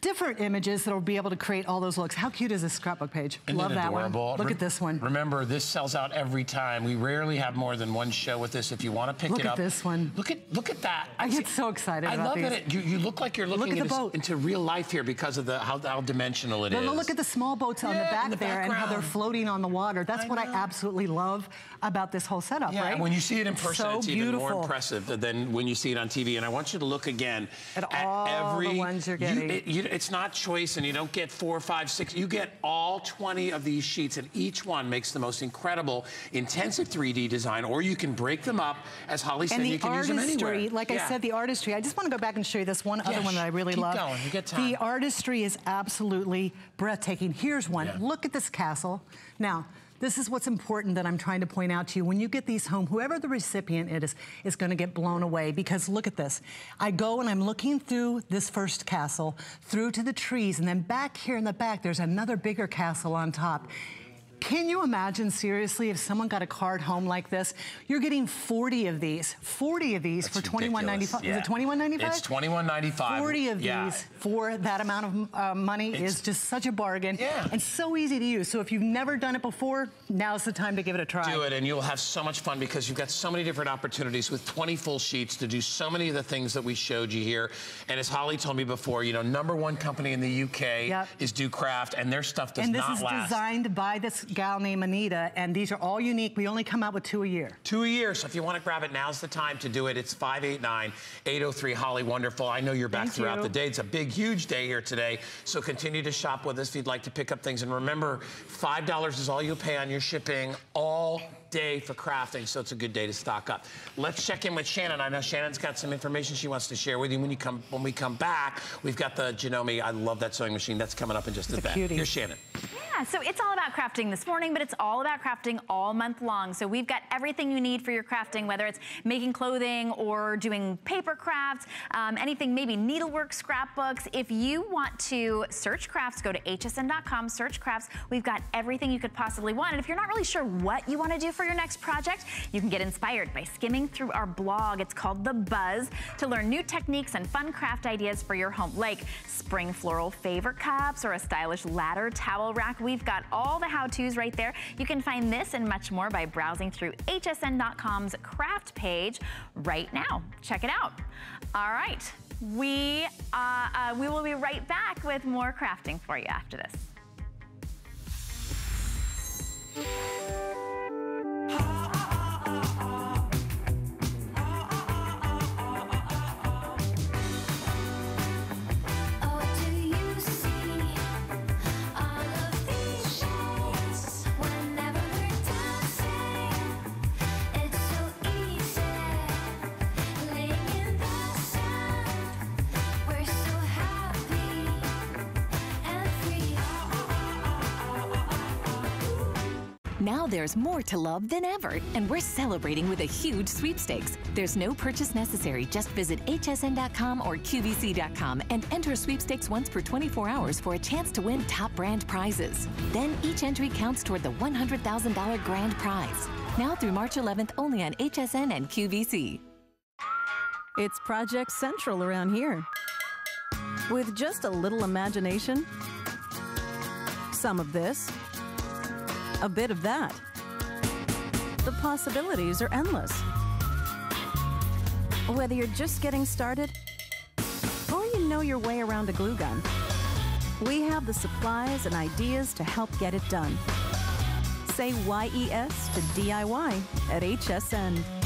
different images that will be able to create all those looks. How cute is this scrapbook page? Isn't Love that one. Look Re- at this one. Remember, this sells out every time. We rarely have more than one show with this. If you want to pick Look it at up, this one. Look at look at that. I get so excited I about love these. that it, you, you look like you're looking at the into, boat. into real life here because of the how, how dimensional it is. No, no, look at the small boats on the back the there and how they're floating on the water. That's I what I absolutely love about this whole setup, Yeah, right? and when you see it in It's person, so it's even more impressive than when you see it on TV. And I want you to look again At all the every ones you're you- getting. it- you- it's not choice, and you don't get four, five, six. You get all 20 of these sheets, and each one makes the most incredible intensive 3D design. Or you can break them up, as Holly said. And you can use them anywhere. artistry, like I said, the artistry. I just want to go back and show you this one other one that I really keep love. going. You get time. The artistry is absolutely breathtaking. Here's one. Yeah. Look at this castle. Now, this is what's important that I'm trying to point out to you. When you get these home, whoever the recipient is, is going to get blown away because look at this. I go and I'm looking through this first castle, through to the trees, and then back here in the back, there's another bigger castle on top. Can you imagine seriously if someone got a card home like this? You're getting 40 of these, 40 of these That's for $21.95. ridiculous. Is it $21.95? It's $21.95. 40 of Yeah. these for that amount of uh, money It's- is just such a bargain Yeah. and so easy to use. So if you've never done it before, now's the time to give it a try. Do it, and you'll have so much fun because you've got so many different opportunities with 20 full sheets to do so many of the things that we showed you here. And as Holly told me before, you know, number one company in the UK Yep. is Docrafts, and their stuff does not last. and this is last. designed by this gal named Anita, and these are all unique. We only come out with two a year. Two a year, so if you want to grab it, now's the time to do it. It's 589-803 Holly Wonderful. I know you're back Thank throughout you. the day. It's a big, huge day here today, so continue to shop with us if you'd like to pick up things. And remember, $5 is all you'll pay on your shipping all day for crafting, so it's a good day to stock up. Let's check in with Shannon. I know Shannon's got some information she wants to share with you. When you come, when we come back, we've got the Janome. I love that sewing machine. That's coming up in just a It's a bit. cutie. Here's Shannon. Yeah, so it's all about crafting this morning, but it's all about crafting all month long. So we've got everything you need for your crafting, whether it's making clothing or doing paper crafts, um, anything, maybe needlework, scrapbooks. If you want to search crafts, go to hsn.com, search crafts. We've got everything you could possibly want. And if you're not really sure what you want to do for your next project, you can get inspired by skimming through our blog. It's called The Buzz to learn new techniques and fun craft ideas for your home, like spring floral favor cups or a stylish ladder towel rack. We've got all the how-tos right there. You can find this and much more by browsing through hsn.com's craft page right now. Check it out. All right, we, uh, uh, we will be right back with more crafting for you after this. Now there's more to love than ever, and we're celebrating with a huge sweepstakes. There's no purchase necessary. Just visit hsn.com or qvc.com and enter sweepstakes once per 24 hours for a chance to win top brand prizes. Then each entry counts toward the $100,000 grand prize. Now through March 11th only on HSN and QVC. It's Project Central around here. With just a little imagination, some of this, a bit of that. The possibilities are endless. Whether you're just getting started or you know your way around a glue gun, we have the supplies and ideas to help get it done. Say YES to DIY at HSN.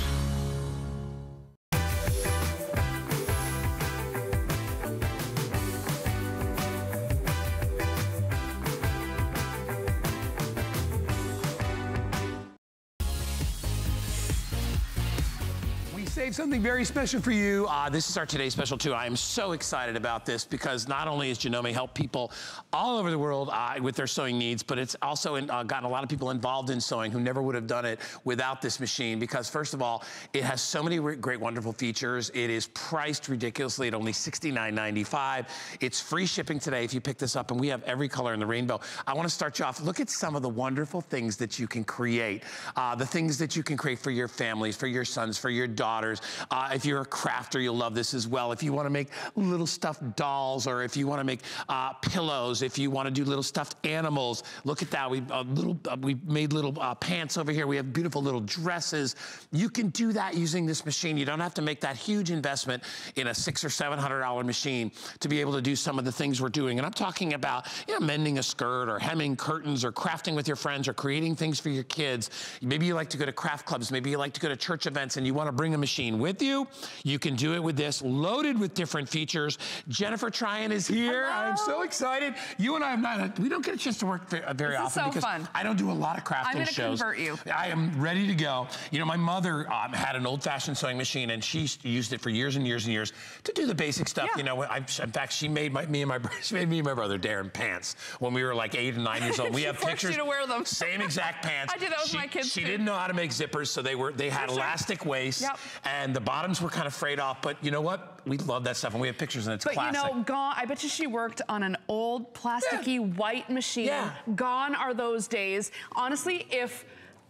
Something very special for you. Uh, this is our today's special too. I am so excited about this because not only has Janome helped people all over the world uh, with their sewing needs, but it's also in, uh, gotten a lot of people involved in sewing who never would have done it without this machine because first of all, it has so many great, wonderful features. It is priced ridiculously at only $69.95. It's free shipping today if you pick this up and we have every color in the rainbow. I wanna start you off, look at some of the wonderful things that you can create. Uh, the things that you can create for your families, for your sons, for your daughters, uh, if you're a crafter, you'll love this as well. If you wanna make little stuffed dolls or if you wanna make uh, pillows, if you wanna do little stuffed animals, look at that. We uh, little uh, we made little uh, pants over here. We have beautiful little dresses. You can do that using this machine. You don't have to make that huge investment in a six or seven hundred dollar machine to be able to do some of the things we're doing. And I'm talking about you know mending a skirt or hemming curtains or crafting with your friends or creating things for your kids. Maybe you like to go to craft clubs. Maybe you like to go to church events and you want to bring a machine with you. You can do it with this, loaded with different features. Jennifer Tryon is here. Hello. I'm so excited. You and I have not, we don't get a chance to work very, very this often so because fun. I don't do a lot of crafting I'm gonna shows. convert you. I am ready to go. You know, my mother um, had an old-fashioned sewing machine and she used it for years and years and years to do the basic stuff. Yeah. You know, I, in fact, she made my, me and my [laughs] she made me and my brother Darren pants when we were like eight and nine years old. [laughs] We have pictures. you to wear them. Same exact [laughs] pants. I did that with she, my kids. She too. didn't know how to make zippers, so they were they had elastic waists, yep. and the bottoms were kind of frayed off. But you know what? We love that stuff, and we have pictures, and it's but classic. you know, gone. I bet you she worked on an old plasticky Yeah. white machine. Yeah. Gone are those days. Honestly, if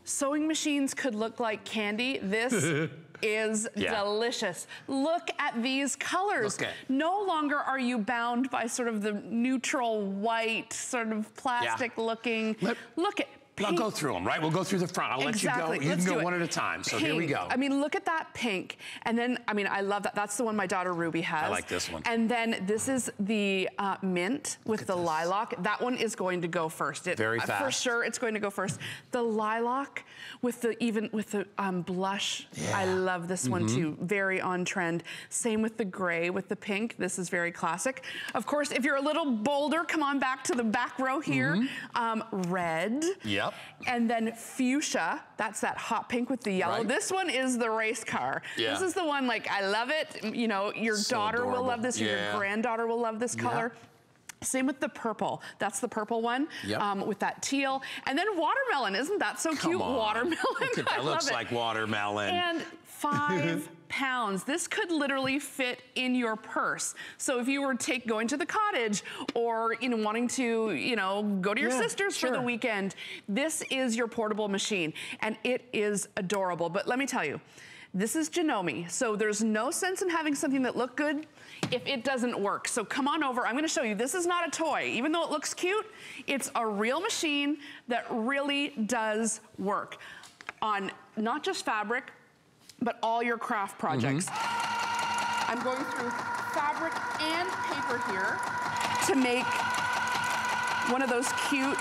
sewing machines could look like candy, this. [laughs] is Yeah. delicious. Look at these colors. Look at- No longer are you bound by sort of the neutral white, sort of plastic looking. Let- Look at I'll go through them, right? We'll go through the front. I'll exactly. let you go. You Let's can go one at a time. So here we go. I mean, look at that pink. And then, I mean, I love that. That's the one my daughter Ruby has. I like this one. And then this is the uh, mint with the this. lilac. That one is going to go first. It, Very uh, For sure, it's going to go first. The lilac with the even with the um, blush. I Yeah. Mm-hmm. love this one too. Very on trend. Same with the gray with the pink. This is very classic. Of course, if you're a little bolder, come on back to the back row here. Mm-hmm. Um, red. Yep. And then fuchsia, that's that hot pink with the yellow. Right. This one is the race car. Yeah. This is the one, like, I love it. You know, your So daughter will love this, or Yeah. your granddaughter will love this color. Same with the purple. That's the purple one Yep. um, with that teal. And then watermelon. Isn't that so Come cute? on. Watermelon. Look at [laughs] that. Looks it. like watermelon. And five [laughs] pounds. This could literally fit in your purse. So if you were take going to the cottage or you know wanting to you know go to your Yeah, sister's for the weekend, this is your portable machine, and it is adorable. But let me tell you. This is Janome, so there's no sense in having something that looked good if it doesn't work. So come on over, I'm gonna show you. This is not a toy. Even though it looks cute, it's a real machine that really does work on not just fabric, but all your craft projects. I'm going through fabric and paper here to make one of those cute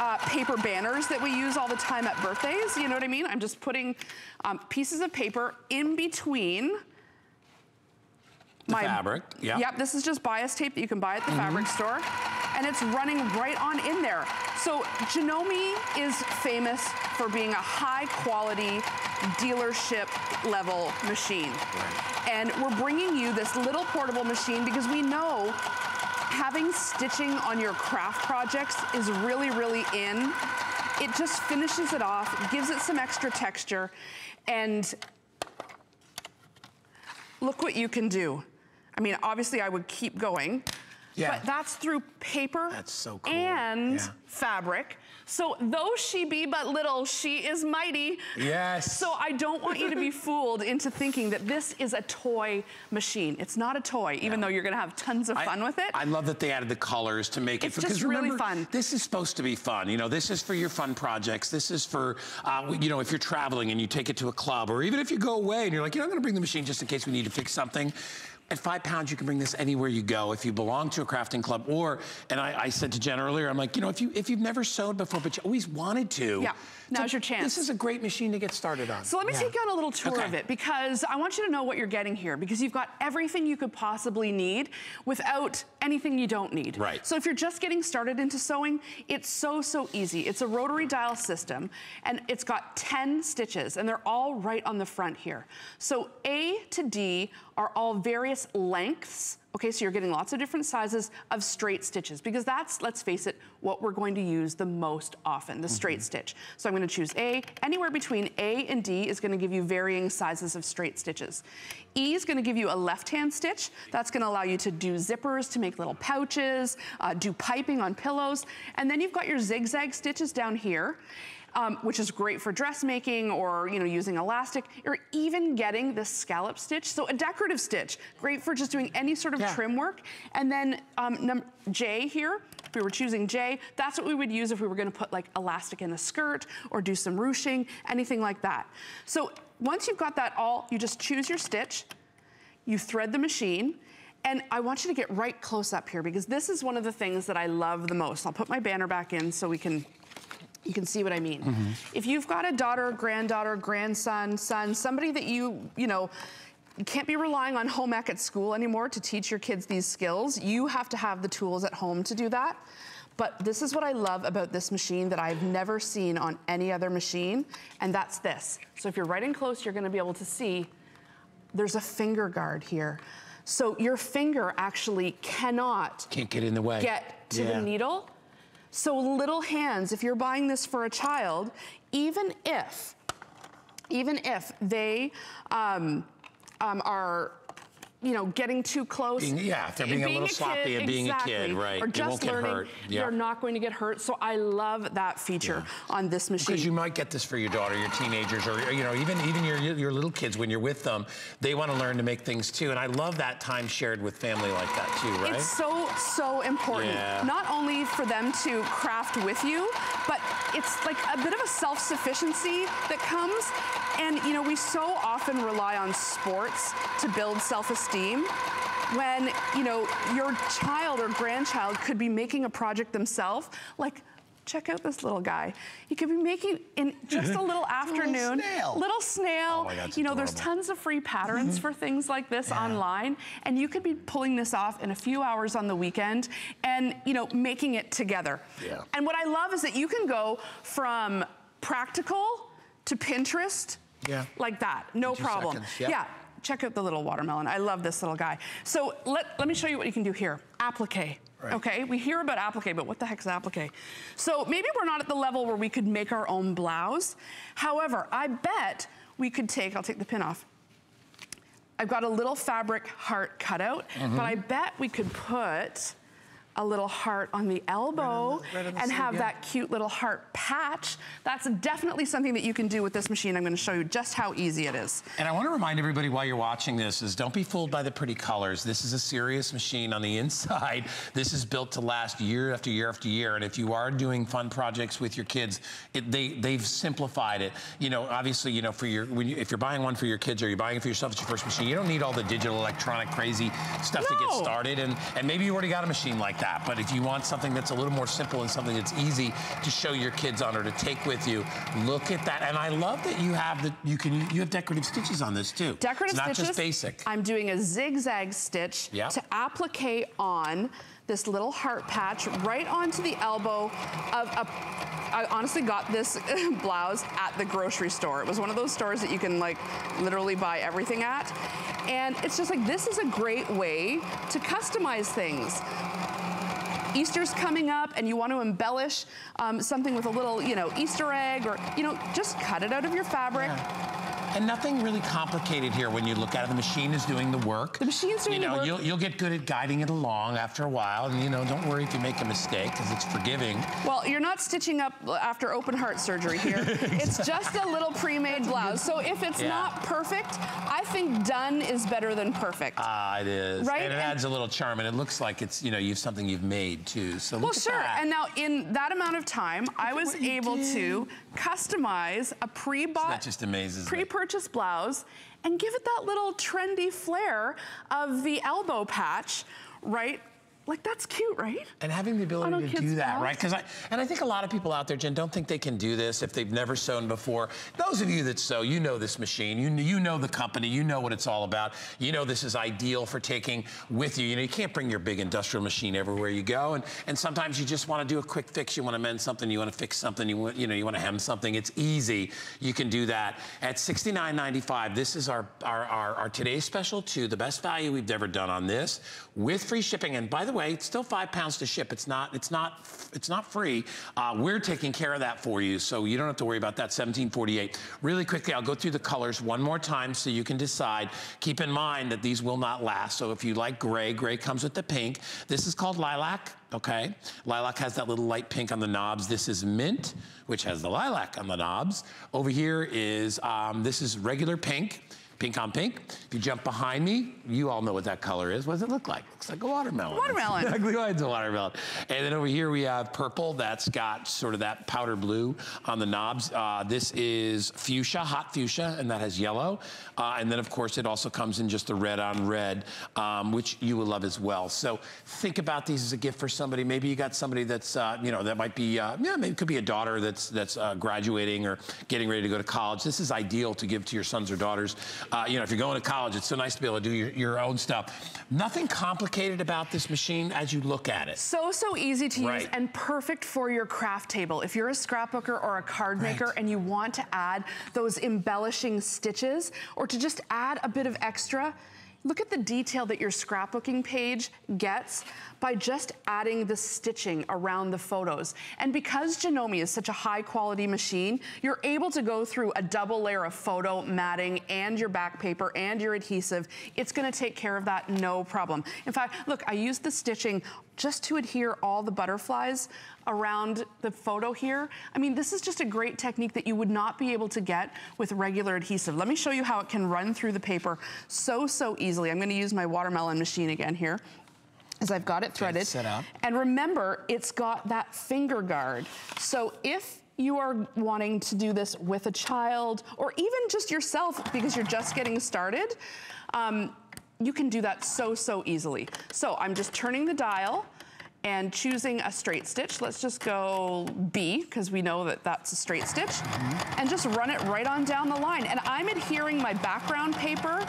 uh, paper banners that we use all the time at birthdays. You know what I mean? I'm just putting um, pieces of paper in between The fabric, yeah. Yep, this is just bias tape that you can buy at the mm-hmm. fabric store. And it's running right on in there. So Janome is famous for being a high quality dealership level machine. And we're bringing you this little portable machine because we know having stitching on your craft projects is really, really in. it just finishes it off, gives it some extra texture, and look what you can do. I mean, obviously I would keep going, Yeah. but that's through paper That's so cool. and Yeah. fabric. So though she be but little, she is mighty. Yes. So I don't want you to be [laughs] fooled into thinking that this is a toy machine. It's not a toy, even though you're gonna have tons of I- fun with it. I love that they added the colors to make it It's because just really remember, fun. This is supposed to be fun. You know, this is for your fun projects. This is for, uh, you know, if you're traveling and you take it to a club, or even if you go away and you're like, you know, I'm going to bring the machine just in case we need to fix something. At five pounds, you can bring this anywhere you go. If you belong to a crafting club, or and I, I said to Jen earlier, I'm like, you know, if you if you've never sewed before, but you always wanted to, Yeah, now's your chance. This is a great machine to get started on. So let me Yeah. take you on a little tour Okay. of it because I want you to know what you're getting here because you've got everything you could possibly need without anything you don't need. Right. So if you're just getting started into sewing, it's so, so easy. It's a rotary dial system and it's got 10 stitches and they're all right on the front here. So A to D are all various lengths Okay, so you're getting lots of different sizes of straight stitches because that's, let's face it, what we're going to use the most often, the straight stitch. So I'm gonna choose A. Anywhere between A and D is gonna give you varying sizes of straight stitches. E is gonna give you a left-hand stitch. That's gonna allow you to do zippers, to make little pouches, uh, do piping on pillows. And then you've got your zigzag stitches down here um, which is great for dressmaking or you know using elastic, or even getting the scallop stitch. So a decorative stitch, great for just doing any sort of Yeah. trim work. And then um, num- J here, if we were choosing J, that's what we would use if we were gonna put like elastic in a skirt or do some ruching, anything like that. So once you've got that all, you just choose your stitch, you thread the machine, and I want you to get right close up here because this is one of the things that I love the most. I'll put my banner back in so we can you can see what I mean. Mm-hmm. If you've got a daughter, granddaughter, grandson, son, somebody that you, you know, can't be relying on home ec at school anymore to teach your kids these skills, you have to have the tools at home to do that. But this is what I love about this machine that I've never seen on any other machine, and that's this. So if you're right in close, you're gonna be able to see there's a finger guard here. So your finger actually cannot Can't get in the way. get to Yeah. the needle. So little hands, if you're buying this for a child, even if, even if they um, um, are, you know, getting too close. Being- yeah, if they're being a little sloppy and being a kid, right, Or just won't get learning, hurt. Yeah. they're not going to get hurt. So I love that feature on this machine. Because you might get this for your daughter, your teenagers, or you know, even even your your little kids when you're with them, they want to learn to make things too. And I love that time shared with family like that too, right? It's so, so important. Yeah. Not only for them to craft with you, but it's like a bit of a self-sufficiency that comes. And, you know, we so often rely on sports to build self-esteem when, you know, your child or grandchild could be making a project themselves, like check out this little guy. He could be making in just a little [laughs] afternoon, snail. little snail. Oh my God, it's you know, there's tons of free patterns mm-hmm. for things like this online, and you could be pulling this off in a few hours on the weekend, and you know, making it together. Yeah. And what I love is that you can go from practical to Pinterest, Yeah. like that, no problem. seconds, yep. Yeah. Check out the little watermelon. I love this little guy. So let, let me show you what you can do here. Applique. Right. Okay, we hear about applique, but what the heck is applique? So maybe we're not at the level where we could make our own blouse. However, I bet we could take, I'll take the pin off. I've got a little fabric heart cutout, Mm-hmm. but I bet we could put a little heart on the elbow right on the and sleeve, have yeah. that cute little heart patch. That's definitely something that you can do with this machine. I'm gonna show you just how easy it is. And I want to remind everybody while you're watching this is don't be fooled by the pretty colors. This is a serious machine on the inside. [laughs] This is built to last year after year after year. And if you are doing fun projects with your kids, it, they they've simplified it. You know, obviously, you know, for your when you, if you're buying one for your kids or you're buying it for yourself, it's your first machine. You don't need all the digital, electronic, crazy stuff to get started. And and maybe you already got a machine like that. But if you want something that's a little more simple and something that's easy to show your kids on or to take with you, look at that. And I love that you have the you can you have decorative stitches on this too. Decorative it's not stitches. just basic. I'm doing a zigzag stitch Yep. to applique on this little heart patch right onto the elbow of a I honestly got this [laughs] blouse at the grocery store. It was one of those stores that you can like literally buy everything at. And it's just like, this is a great way to customize things. Easter's coming up and you want to embellish um, something with a little, you know, Easter egg or, you know, just cut it out of your fabric. And nothing really complicated here when you look at it. The machine is doing the work. The machine's doing you know, the work. You'll, you'll get good at guiding it along after a while. And, you know, don't worry if you make a mistake because it's forgiving. Well, you're not stitching up after open heart surgery here. [laughs] It's just a little pre-made blouse. So if it's Yeah. not perfect, I think done is better than perfect. Ah, it is. Right? And it And- adds a little charm. And it looks like it's, you know, you've something you've made too. So Well, look sure. that. And now, in that amount of time, I was able did. to customize a pre-bought, That just amazes me. pre-purchased blouse and give it that little trendy flair of the elbow patch, right? Like that's cute, right? And having the ability to do that, right? Because I and I think a lot of people out there, Jen, don't think they can do this if they've never sewn before. Those of you that sew, you know this machine. You you know the company. You know what it's all about. You know this is ideal for taking with you. You know you can't bring your big industrial machine everywhere you go, and and sometimes you just want to do a quick fix. You want to mend something. You want to fix something. You want you know you want to hem something. It's easy. You can do that at $69.95. This is our our, our our today's special too. The best value we've ever done on this with free shipping. And by the way, it's still five pounds to ship. It's not, it's not, it's not free. Uh, we're taking care of that for you, so you don't have to worry about that. 1748. Really quickly, I'll go through the colors one more time so you can decide. Keep in mind that these will not last. So if you like gray, gray comes with the pink. This is called lilac. Okay, lilac has that little light pink on the knobs. This is mint, which has the lilac on the knobs. Over here is um, this is regular pink pink on pink. If you jump behind me, you all know what that color is. What does it look like? Looks like a watermelon. Watermelon. That's [laughs] exactly why it's a watermelon. And then over here we have purple. That's got sort of that powder blue on the knobs. Uh, this is fuchsia, hot fuchsia, and that has yellow. Uh, and then of course it also comes in just the red on red, um, which you will love as well. So think about these as a gift for somebody. Maybe you got somebody that's, uh, you know, that might be, uh, yeah, maybe it could be a daughter that's that's uh, graduating or getting ready to go to college. This is ideal to give to your sons or daughters. Uh, you know, if you're going to college, it's so nice to be able to do your, your own stuff. Nothing complicated about this machine as you look at it. So, so easy to use and perfect for your craft table. If you're a scrapbooker or a card maker Right. and you want to add those embellishing stitches or to just add a bit of extra, look at the detail that your scrapbooking page gets by just adding the stitching around the photos. And because Janome is such a high quality machine, you're able to go through a double layer of photo matting and your back paper and your adhesive. It's gonna take care of that, no problem. In fact, look, I used the stitching just to adhere all the butterflies around the photo here. I mean, this is just a great technique that you would not be able to get with regular adhesive. Let me show you how it can run through the paper so, so easily. I'm gonna use my watermelon machine again here as I've got it threaded. set up. And remember, it's got that finger guard. So if you are wanting to do this with a child or even just yourself because you're just getting started, um, you can do that so, so easily. So I'm just turning the dial and choosing a straight stitch. Let's just go B, because we know that that's a straight stitch, and just run it right on down the line. And I'm adhering my background paper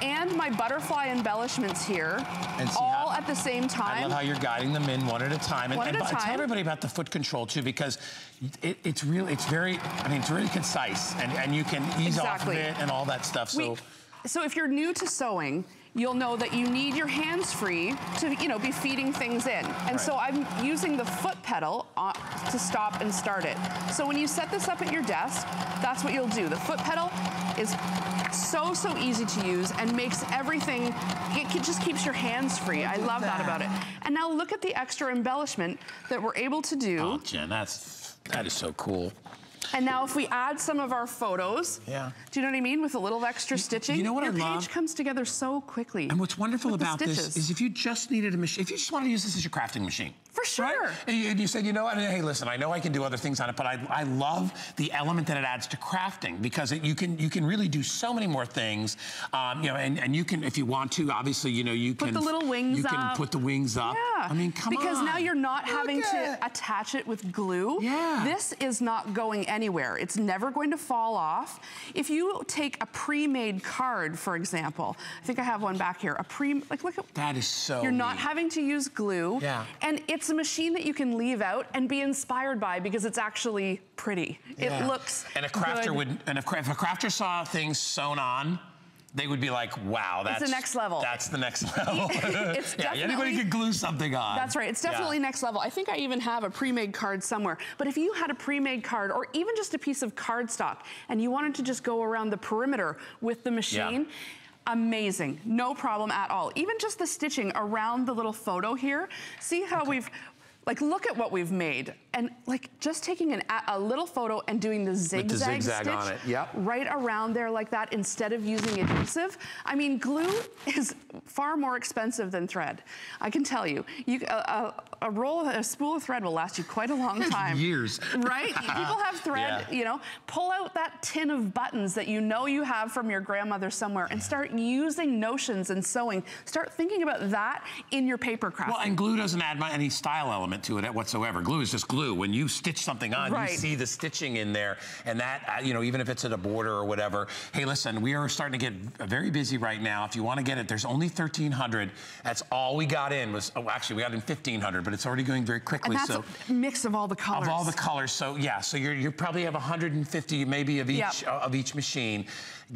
and my butterfly embellishments here, And all how- at the same time. I love how you're guiding them in one at a time. And, One and at a bu- tell everybody about the foot control too, because it, it's really, it's very, I mean, it's really concise, and, and you can ease off of it and all that stuff. So. We- so if you're new to sewing, you'll know that you need your hands free to, you know, be feeding things in. And so I'm using the foot pedal on, to stop and start it. So when you set this up at your desk, that's what you'll do. The foot pedal is so, so easy to use and makes everything, it just keeps your hands free. I love that about it. And now look at the extra embellishment that we're able to do. Oh, Jen, that's that is so cool. And now if we add some of our photos, Yeah. do you know what I mean? With a little extra stitching, you know what your I page love? comes together so quickly. And what's wonderful about this is if you just needed a machine, if you just want to use this as your crafting machine. For sure. Right? And you, and you said, you know what, hey, listen, I know I can do other things on it, but I, I love the element that it adds to crafting because it, you can you can really do so many more things. Um, you know, and, and you can, if you want to, obviously, you know, you Put can the little wings You can put the wings up. Yeah. I mean, come because on. Because now you're not Look having to attach it with glue. Yeah. This is not going anywhere. It's never going to fall off. If you take a pre-made card, for example, I think I have one back here. A pre, like look at. That is so. You're not having to use glue. Yeah. And it's a machine that you can leave out and be inspired by because it's actually pretty. Yeah. It looks And a crafter good. would, and if, if a crafter saw things sewn on, they would be like, wow, that's the next level. That's the next [laughs] level. It's [laughs] yeah, anybody could glue something on. That's right. It's Yeah. definitely next level. I think I even have a pre-made card somewhere. But if you had a pre-made card or even just a piece of cardstock and you wanted to just go around the perimeter with the machine, amazing. No problem at all. Even just the stitching around the little photo here. See how we've like look at what we've made and like just taking an, a little photo and doing the zigzag, zigzag stitch on it, yep. right around there like that instead of using adhesive. I mean, glue is far more expensive than thread. I can tell you. You a, a, a roll, a spool of thread will last you quite a long time. Years. Right? [laughs] People have thread, Yeah. you know, pull out that tin of buttons that you know you have from your grandmother somewhere and start using notions and sewing. Start thinking about that in your paper craft. Well, and glue doesn't add any style element to it whatsoever. Glue is just glue. When you stitch something on, Right. you see the stitching in there, and that, uh, you know, even if it's at a border or whatever. Hey, listen, we are starting to get very busy right now. If you want to get it, there's only 1,300. That's all we got in was, oh, actually, we got in 1,500, but it's already going very quickly. and that's so. a mix of all the colors. Of all the colors, so yeah, so you're, you probably have 150 maybe of each Yep. uh, of each machine.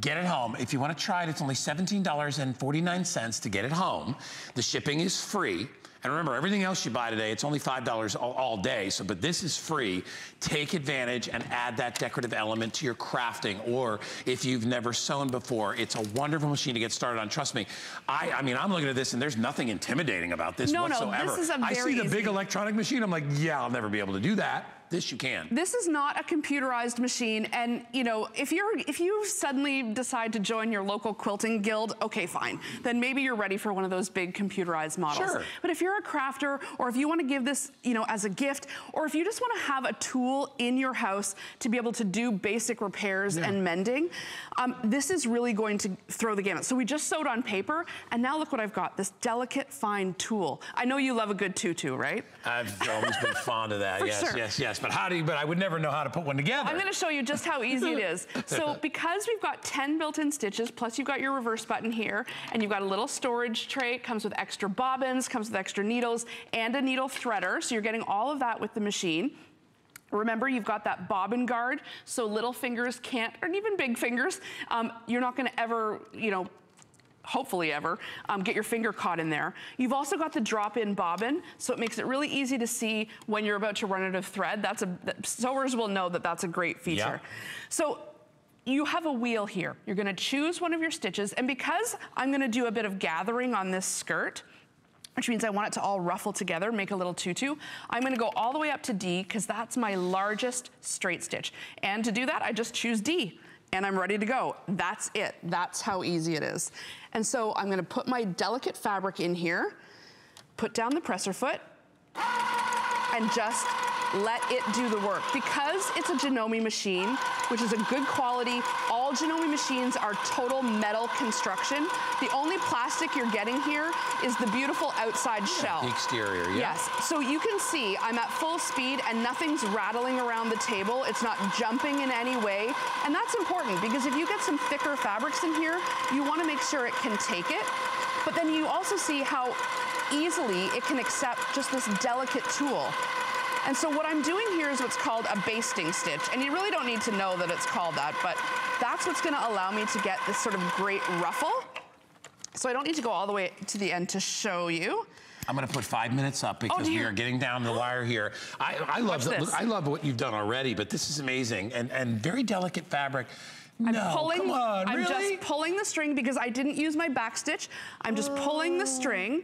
Get it home. If you want to try it, it's only $17.49 to get it home. The shipping is free. And remember, everything else you buy today, it's only $5 all, all day. So, but this is free. Take advantage and add that decorative element to your crafting. Or if you've never sewn before, it's a wonderful machine to get started on. Trust me. I, I mean, I'm looking at this and there's nothing intimidating about this No, no, this whatsoever. is a I see very the big electronic machine. I'm like, yeah, I'll never be able to do that. This you can. This is not a computerized machine, and you know, if you're if you suddenly decide to join your local quilting guild, okay, fine. Then maybe you're ready for one of those big computerized models. Sure. But if you're a crafter, or if you want to give this, you know, as a gift, or if you just want to have a tool in your house to be able to do basic repairs and mending, um, this is really going to throw the gamut. So we just sewed on paper, and now look what I've got, this delicate fine tulle. I know you love a good tutu, right? I've always been fond of that. [laughs] Yes, sure. yes, yes. But how do you, but I would never know how to put one together. I'm gonna show you just how easy it is. [laughs] So because we've got 10 built-in stitches, plus you've got your reverse button here, and you've got a little storage tray, it comes with extra bobbins, comes with extra needles, and a needle threader, so you're getting all of that with the machine. Remember, you've got that bobbin guard, so little fingers can't, or even big fingers, um, you're not gonna ever, you know, hopefully ever, um, get your finger caught in there. You've also got the drop-in bobbin, so it makes it really easy to see when you're about to run out of thread. That's a, that- sewers will know that that's a great feature. So you have a wheel here. You're gonna choose one of your stitches, and because I'm gonna do a bit of gathering on this skirt, which means I want it to all ruffle together, make a little tutu. I'm gonna go all the way up to D, because that's my largest straight stitch. And to do that, I just choose D, and I'm ready to go. That's it, that's how easy it is. And so I'm gonna put my delicate fabric in here, put down the presser foot, and just let it do the work. Because it's a Janome machine, which is a good quality, all Janome machines are total metal construction. The only plastic you're getting here is the beautiful outside shell. the exterior, yeah. Yes, so you can see I'm at full speed and nothing's rattling around the table. It's not jumping in any way. And that's important because if you get some thicker fabrics in here, you wanna make sure it can take it. But then you also see how easily it can accept just this delicate tulle. And so what I'm doing here is what's called a basting stitch. And you really don't need to know that it's called that, but that's what's gonna allow me to get this sort of great ruffle. So I don't need to go all the way to the end to show you. I'm going to put five minutes up oh, because we are getting down the wire here. I, I love the, I love what you've done already, but this is amazing and and very delicate fabric. I'm no, pulling, come on, I'm really? just pulling the string because I didn't use my back stitch. I'm just pulling the string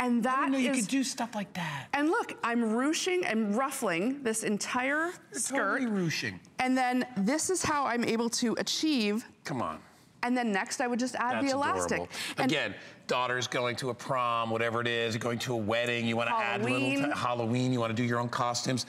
and I that didn't know you could do stuff like that. and look, I'm ruching and ruffling this entire skirt. Totally ruching. And then this is how I'm able to achieve. Come on. And then next I would just add That's the elastic. adorable. And Again, daughter's going to a prom, whatever it is, going to a wedding, you want to add little Halloween, you want to do your own costumes.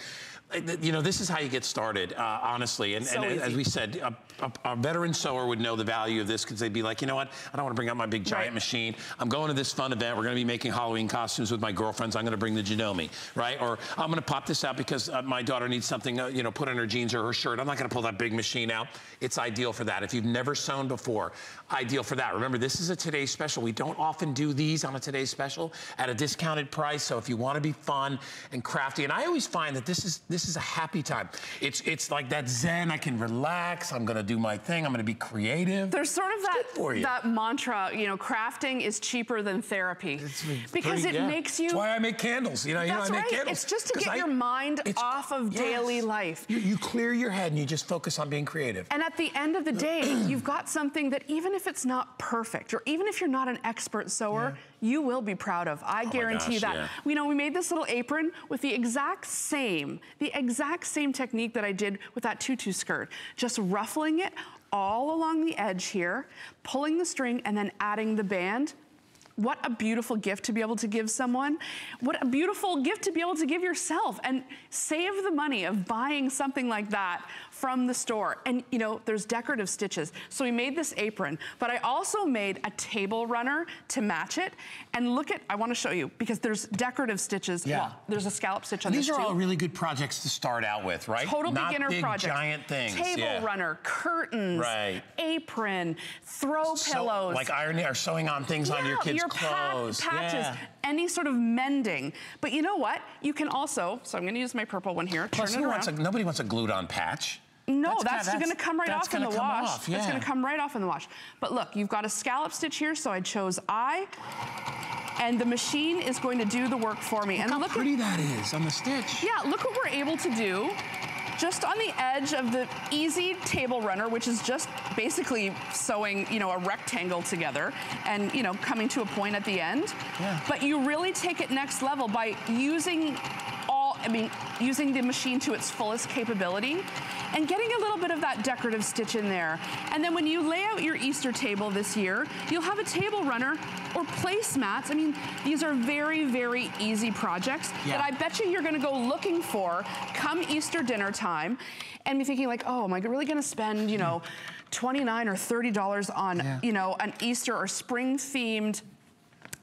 You know, this is how you get started, uh, honestly. And, So and as we said, a, a, a veteran sewer would know the value of this because they'd be like, you know what? I don't want to bring out my big giant Right. machine. I'm going to this fun event. We're going to be making Halloween costumes with my girlfriends. I'm going to bring the Janome, right? Or I'm going to pop this out because uh, my daughter needs something, uh, you know, put on her jeans or her shirt. I'm not going to pull that big machine out. It's ideal for that. If you've never sewn before, ideal for that. Remember, this is a today's special. We don't often do these on a today's special at a discounted price. So if you want to be fun and crafty, and I always find that this is this is a happy time. It's it's like that zen. I can relax. I'm gonna do my thing. I'm gonna be creative. There's sort of that good for you. that mantra, you know, crafting is cheaper than therapy It's because pretty- it yeah. makes you. That's why I make candles. You know, you know, I make right. candles. It's just to get I- your mind off of daily life. You, you clear your head and you just focus on being creative. And at the end of the day, [clears throat] you've got something that even if it's not perfect, or even if you're not an expert sewer, you will be proud of. I oh guarantee gosh, that. yeah. You know, we made this little apron with the exact same, the exact same technique that I did with that tutu skirt. Just ruffling it all along the edge here, pulling the string, and then adding the band. What a beautiful gift to be able to give someone. What a beautiful gift to be able to give yourself and save the money of buying something like that from the store. And you know, there's decorative stitches. So we made this apron, but I also made a table runner to match it. And look at, I wanna show you because there's decorative stitches. Yeah. Well, there's a scallop stitch on These are too. all really good projects to start out with, right? Total Not beginner big, project. giant things. Table yeah. runner, curtains, Right. apron, throw So- pillows. like ironing or sewing on things on your kids' your clothes. patches, Yeah. any sort of mending. But you know what? You can also, so I'm gonna use my purple one here, Plus, turn it wants a, nobody wants a glued-on patch. no, That's that's, kinda- gonna come right off in the wash. off, It's yeah. gonna come right off in the wash. But look, you've got a scallop stitch here, so I chose I. And the machine is going to do the work for me. and Look how look pretty at, that is on the stitch. yeah, look what we're able to do. Just on the edge of the easy table runner, which is just basically sewing, you know, a rectangle together and, you know, coming to a point at the end. Yeah. But you really take it next level by using I mean, using the machine to its fullest capability and getting a little bit of that decorative stitch in there. And then when you lay out your Easter table this year, you'll have a table runner or placemats. I mean, these are very, very easy projects Yeah. that I bet you you're gonna go looking for come Easter dinner time and be thinking like, oh, am I really gonna spend, you know, 29 or $30 on, Yeah. you know, an Easter or spring themed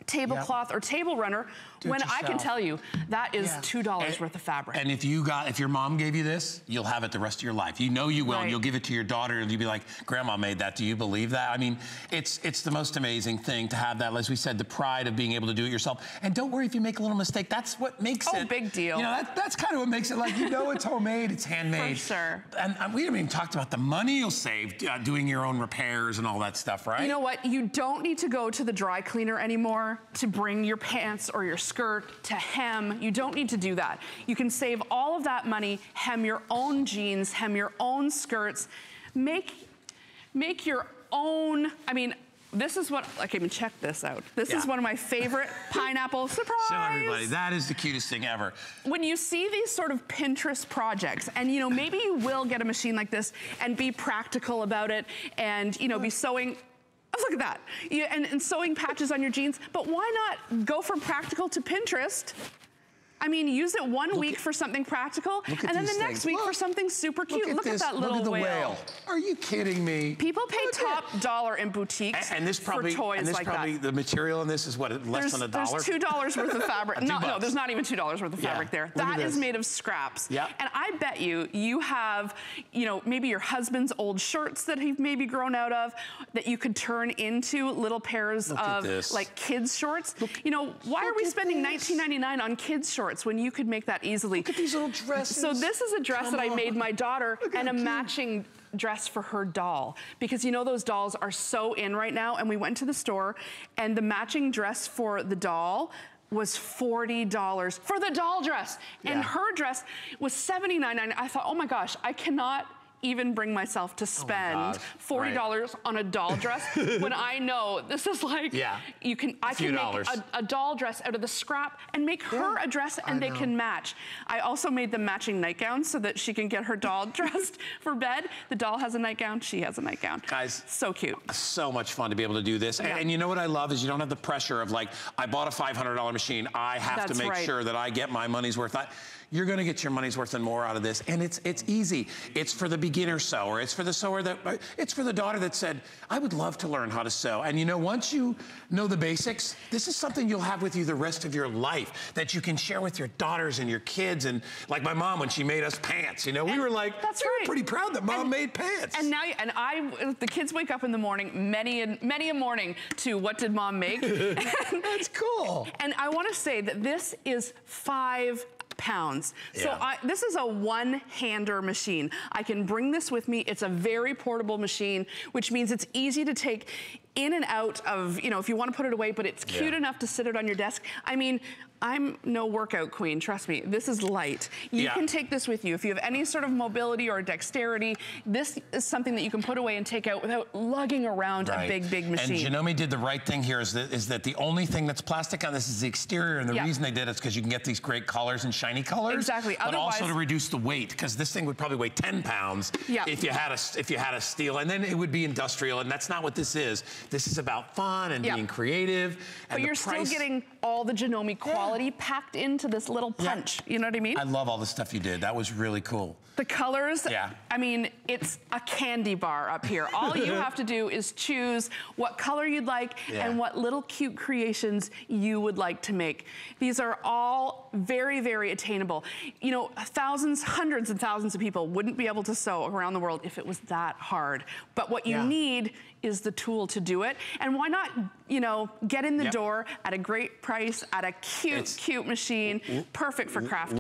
tablecloth or table runner Do it when I can tell you that is Yeah. $2 And- worth of fabric. And if you got, if your mom gave you this, you'll have it the rest of your life. You know you will. and You'll give it to your daughter, and you'll be like, "Grandma made that. Do you believe that?" I mean, it's it's the most amazing thing to have that. As we said, the pride of being able to do it yourself. And don't worry if you make a little mistake. That's what makes Oh, it. big deal. You know, that, that's kind of what makes it like you know it's homemade, it's [laughs] handmade. For sure. And, and we haven't even talked about the money you'll save uh, doing your own repairs and all that stuff, right? You know what? You don't need to go to the dry cleaner anymore to bring your pants or your skirt to hem. You don't need to do that. You can save all of that money, hem your own jeans, hem your own skirts, make make your own, I mean, this is what, like, I mean, check this out. This is one of my favorite [laughs] pineapple surprise. Show everybody. That is the cutest thing ever. when you see these sort of Pinterest projects, and you know, maybe you will get a machine like this and be practical about it and, you know, be sewing. Look at that. You, and, and sewing patches on your jeans. But why not go from practical to Pinterest? I mean, use it one week at- for something practical, and then the these next things. week for something super cute. Look, at, this. that little Look at the whale. whale. Are you kidding me? People pay Look at- top dollar in boutiques And, and this probably, for toys and this like probably, that. the material in this is what, less There's, than a dollar? there's two dollars worth of [laughs] fabric. No, no, there's not even two dollars worth of Yeah. fabric there. Look That is made of scraps. Yep. And I bet you you have, you know, maybe your husband's old shirts that he's maybe grown out of that you could turn into little pairs Look of like kids shorts. you know, why are we spending this. $19.99 on kids shorts when you could make that easily? Look at these little dresses. So this is a dress Come that I made my daughter and a cute. matching dress for her doll because you know those dolls are so in right now and we went to the store and the matching dress for the doll was $40 for the doll dress and her dress was $79.99 I thought oh my gosh I cannot even bring myself to oh spend gosh, $40 on a doll dress [laughs] when I know this is like Yeah. you can I can make a, a doll dress out of the scrap and make her a dress and they know. can match. I also made them matching nightgowns so that she can get her doll [laughs] dressed for bed. The doll has a nightgown, she has a nightgown. Guys. So cute. so much fun to be able to do this. And, and you know what I love is you don't have the pressure of like, I bought a $500 machine. I have That's to make right. sure that I get my money's worth. I, you're going to get your money's worth and more out of this. And it's it's easy. It's for the beginner sewer. It's for the sewer that it's for the daughter that said, I would love to learn how to sew. And you know, once you know the basics, this is something you'll have with you the rest of your life that you can share with your daughters and your kids. And like my mom when she made us pants, you know, we were like, That's we right. were pretty proud that mom And- made pants. And now, and I, the kids wake up in the morning, many, and many a morning, to what did mom make? [laughs] That's cool. And I want to say that this is five pounds. So I, this is a one-hander machine. I can bring this with me. It's a very portable machine, which means it's easy to take in and out of, you know, if you want to put it away, but it's cute Yeah. enough to sit it on your desk. I mean, I'm no workout queen, trust me. This is light. You Yeah. can take this with you. If you have any sort of mobility or dexterity, this is something that you can put away and take out without lugging around a big, big machine. And Janome did the right thing here is that, is that the only thing that's plastic on this is the exterior, and the Yeah. reason they did it is because you can get these great colors and shiny colors. Exactly. But also to reduce the weight, because this thing would probably weigh 10 pounds Yeah. if you had a if you had a steel, and then it would be industrial, and that's not what this is. This is about fun and being creative. but and the you're still getting all the Janome quality packed into this little punch. You know what I mean? I love all the stuff you did. That was really cool. The colors, Yeah. I mean, it's a candy bar up here. All you [laughs] have to do is choose what color you'd like Yeah. and what little cute creations you would like to make. These are all very, very attainable. You know, thousands, hundreds and thousands of people wouldn't be able to sew around the world if it was that hard. But what you Yeah. need is the tool to do it. And why not, you know, get in the Yep. door at a great price, at a cute, It's- cute machine, perfect for crafting.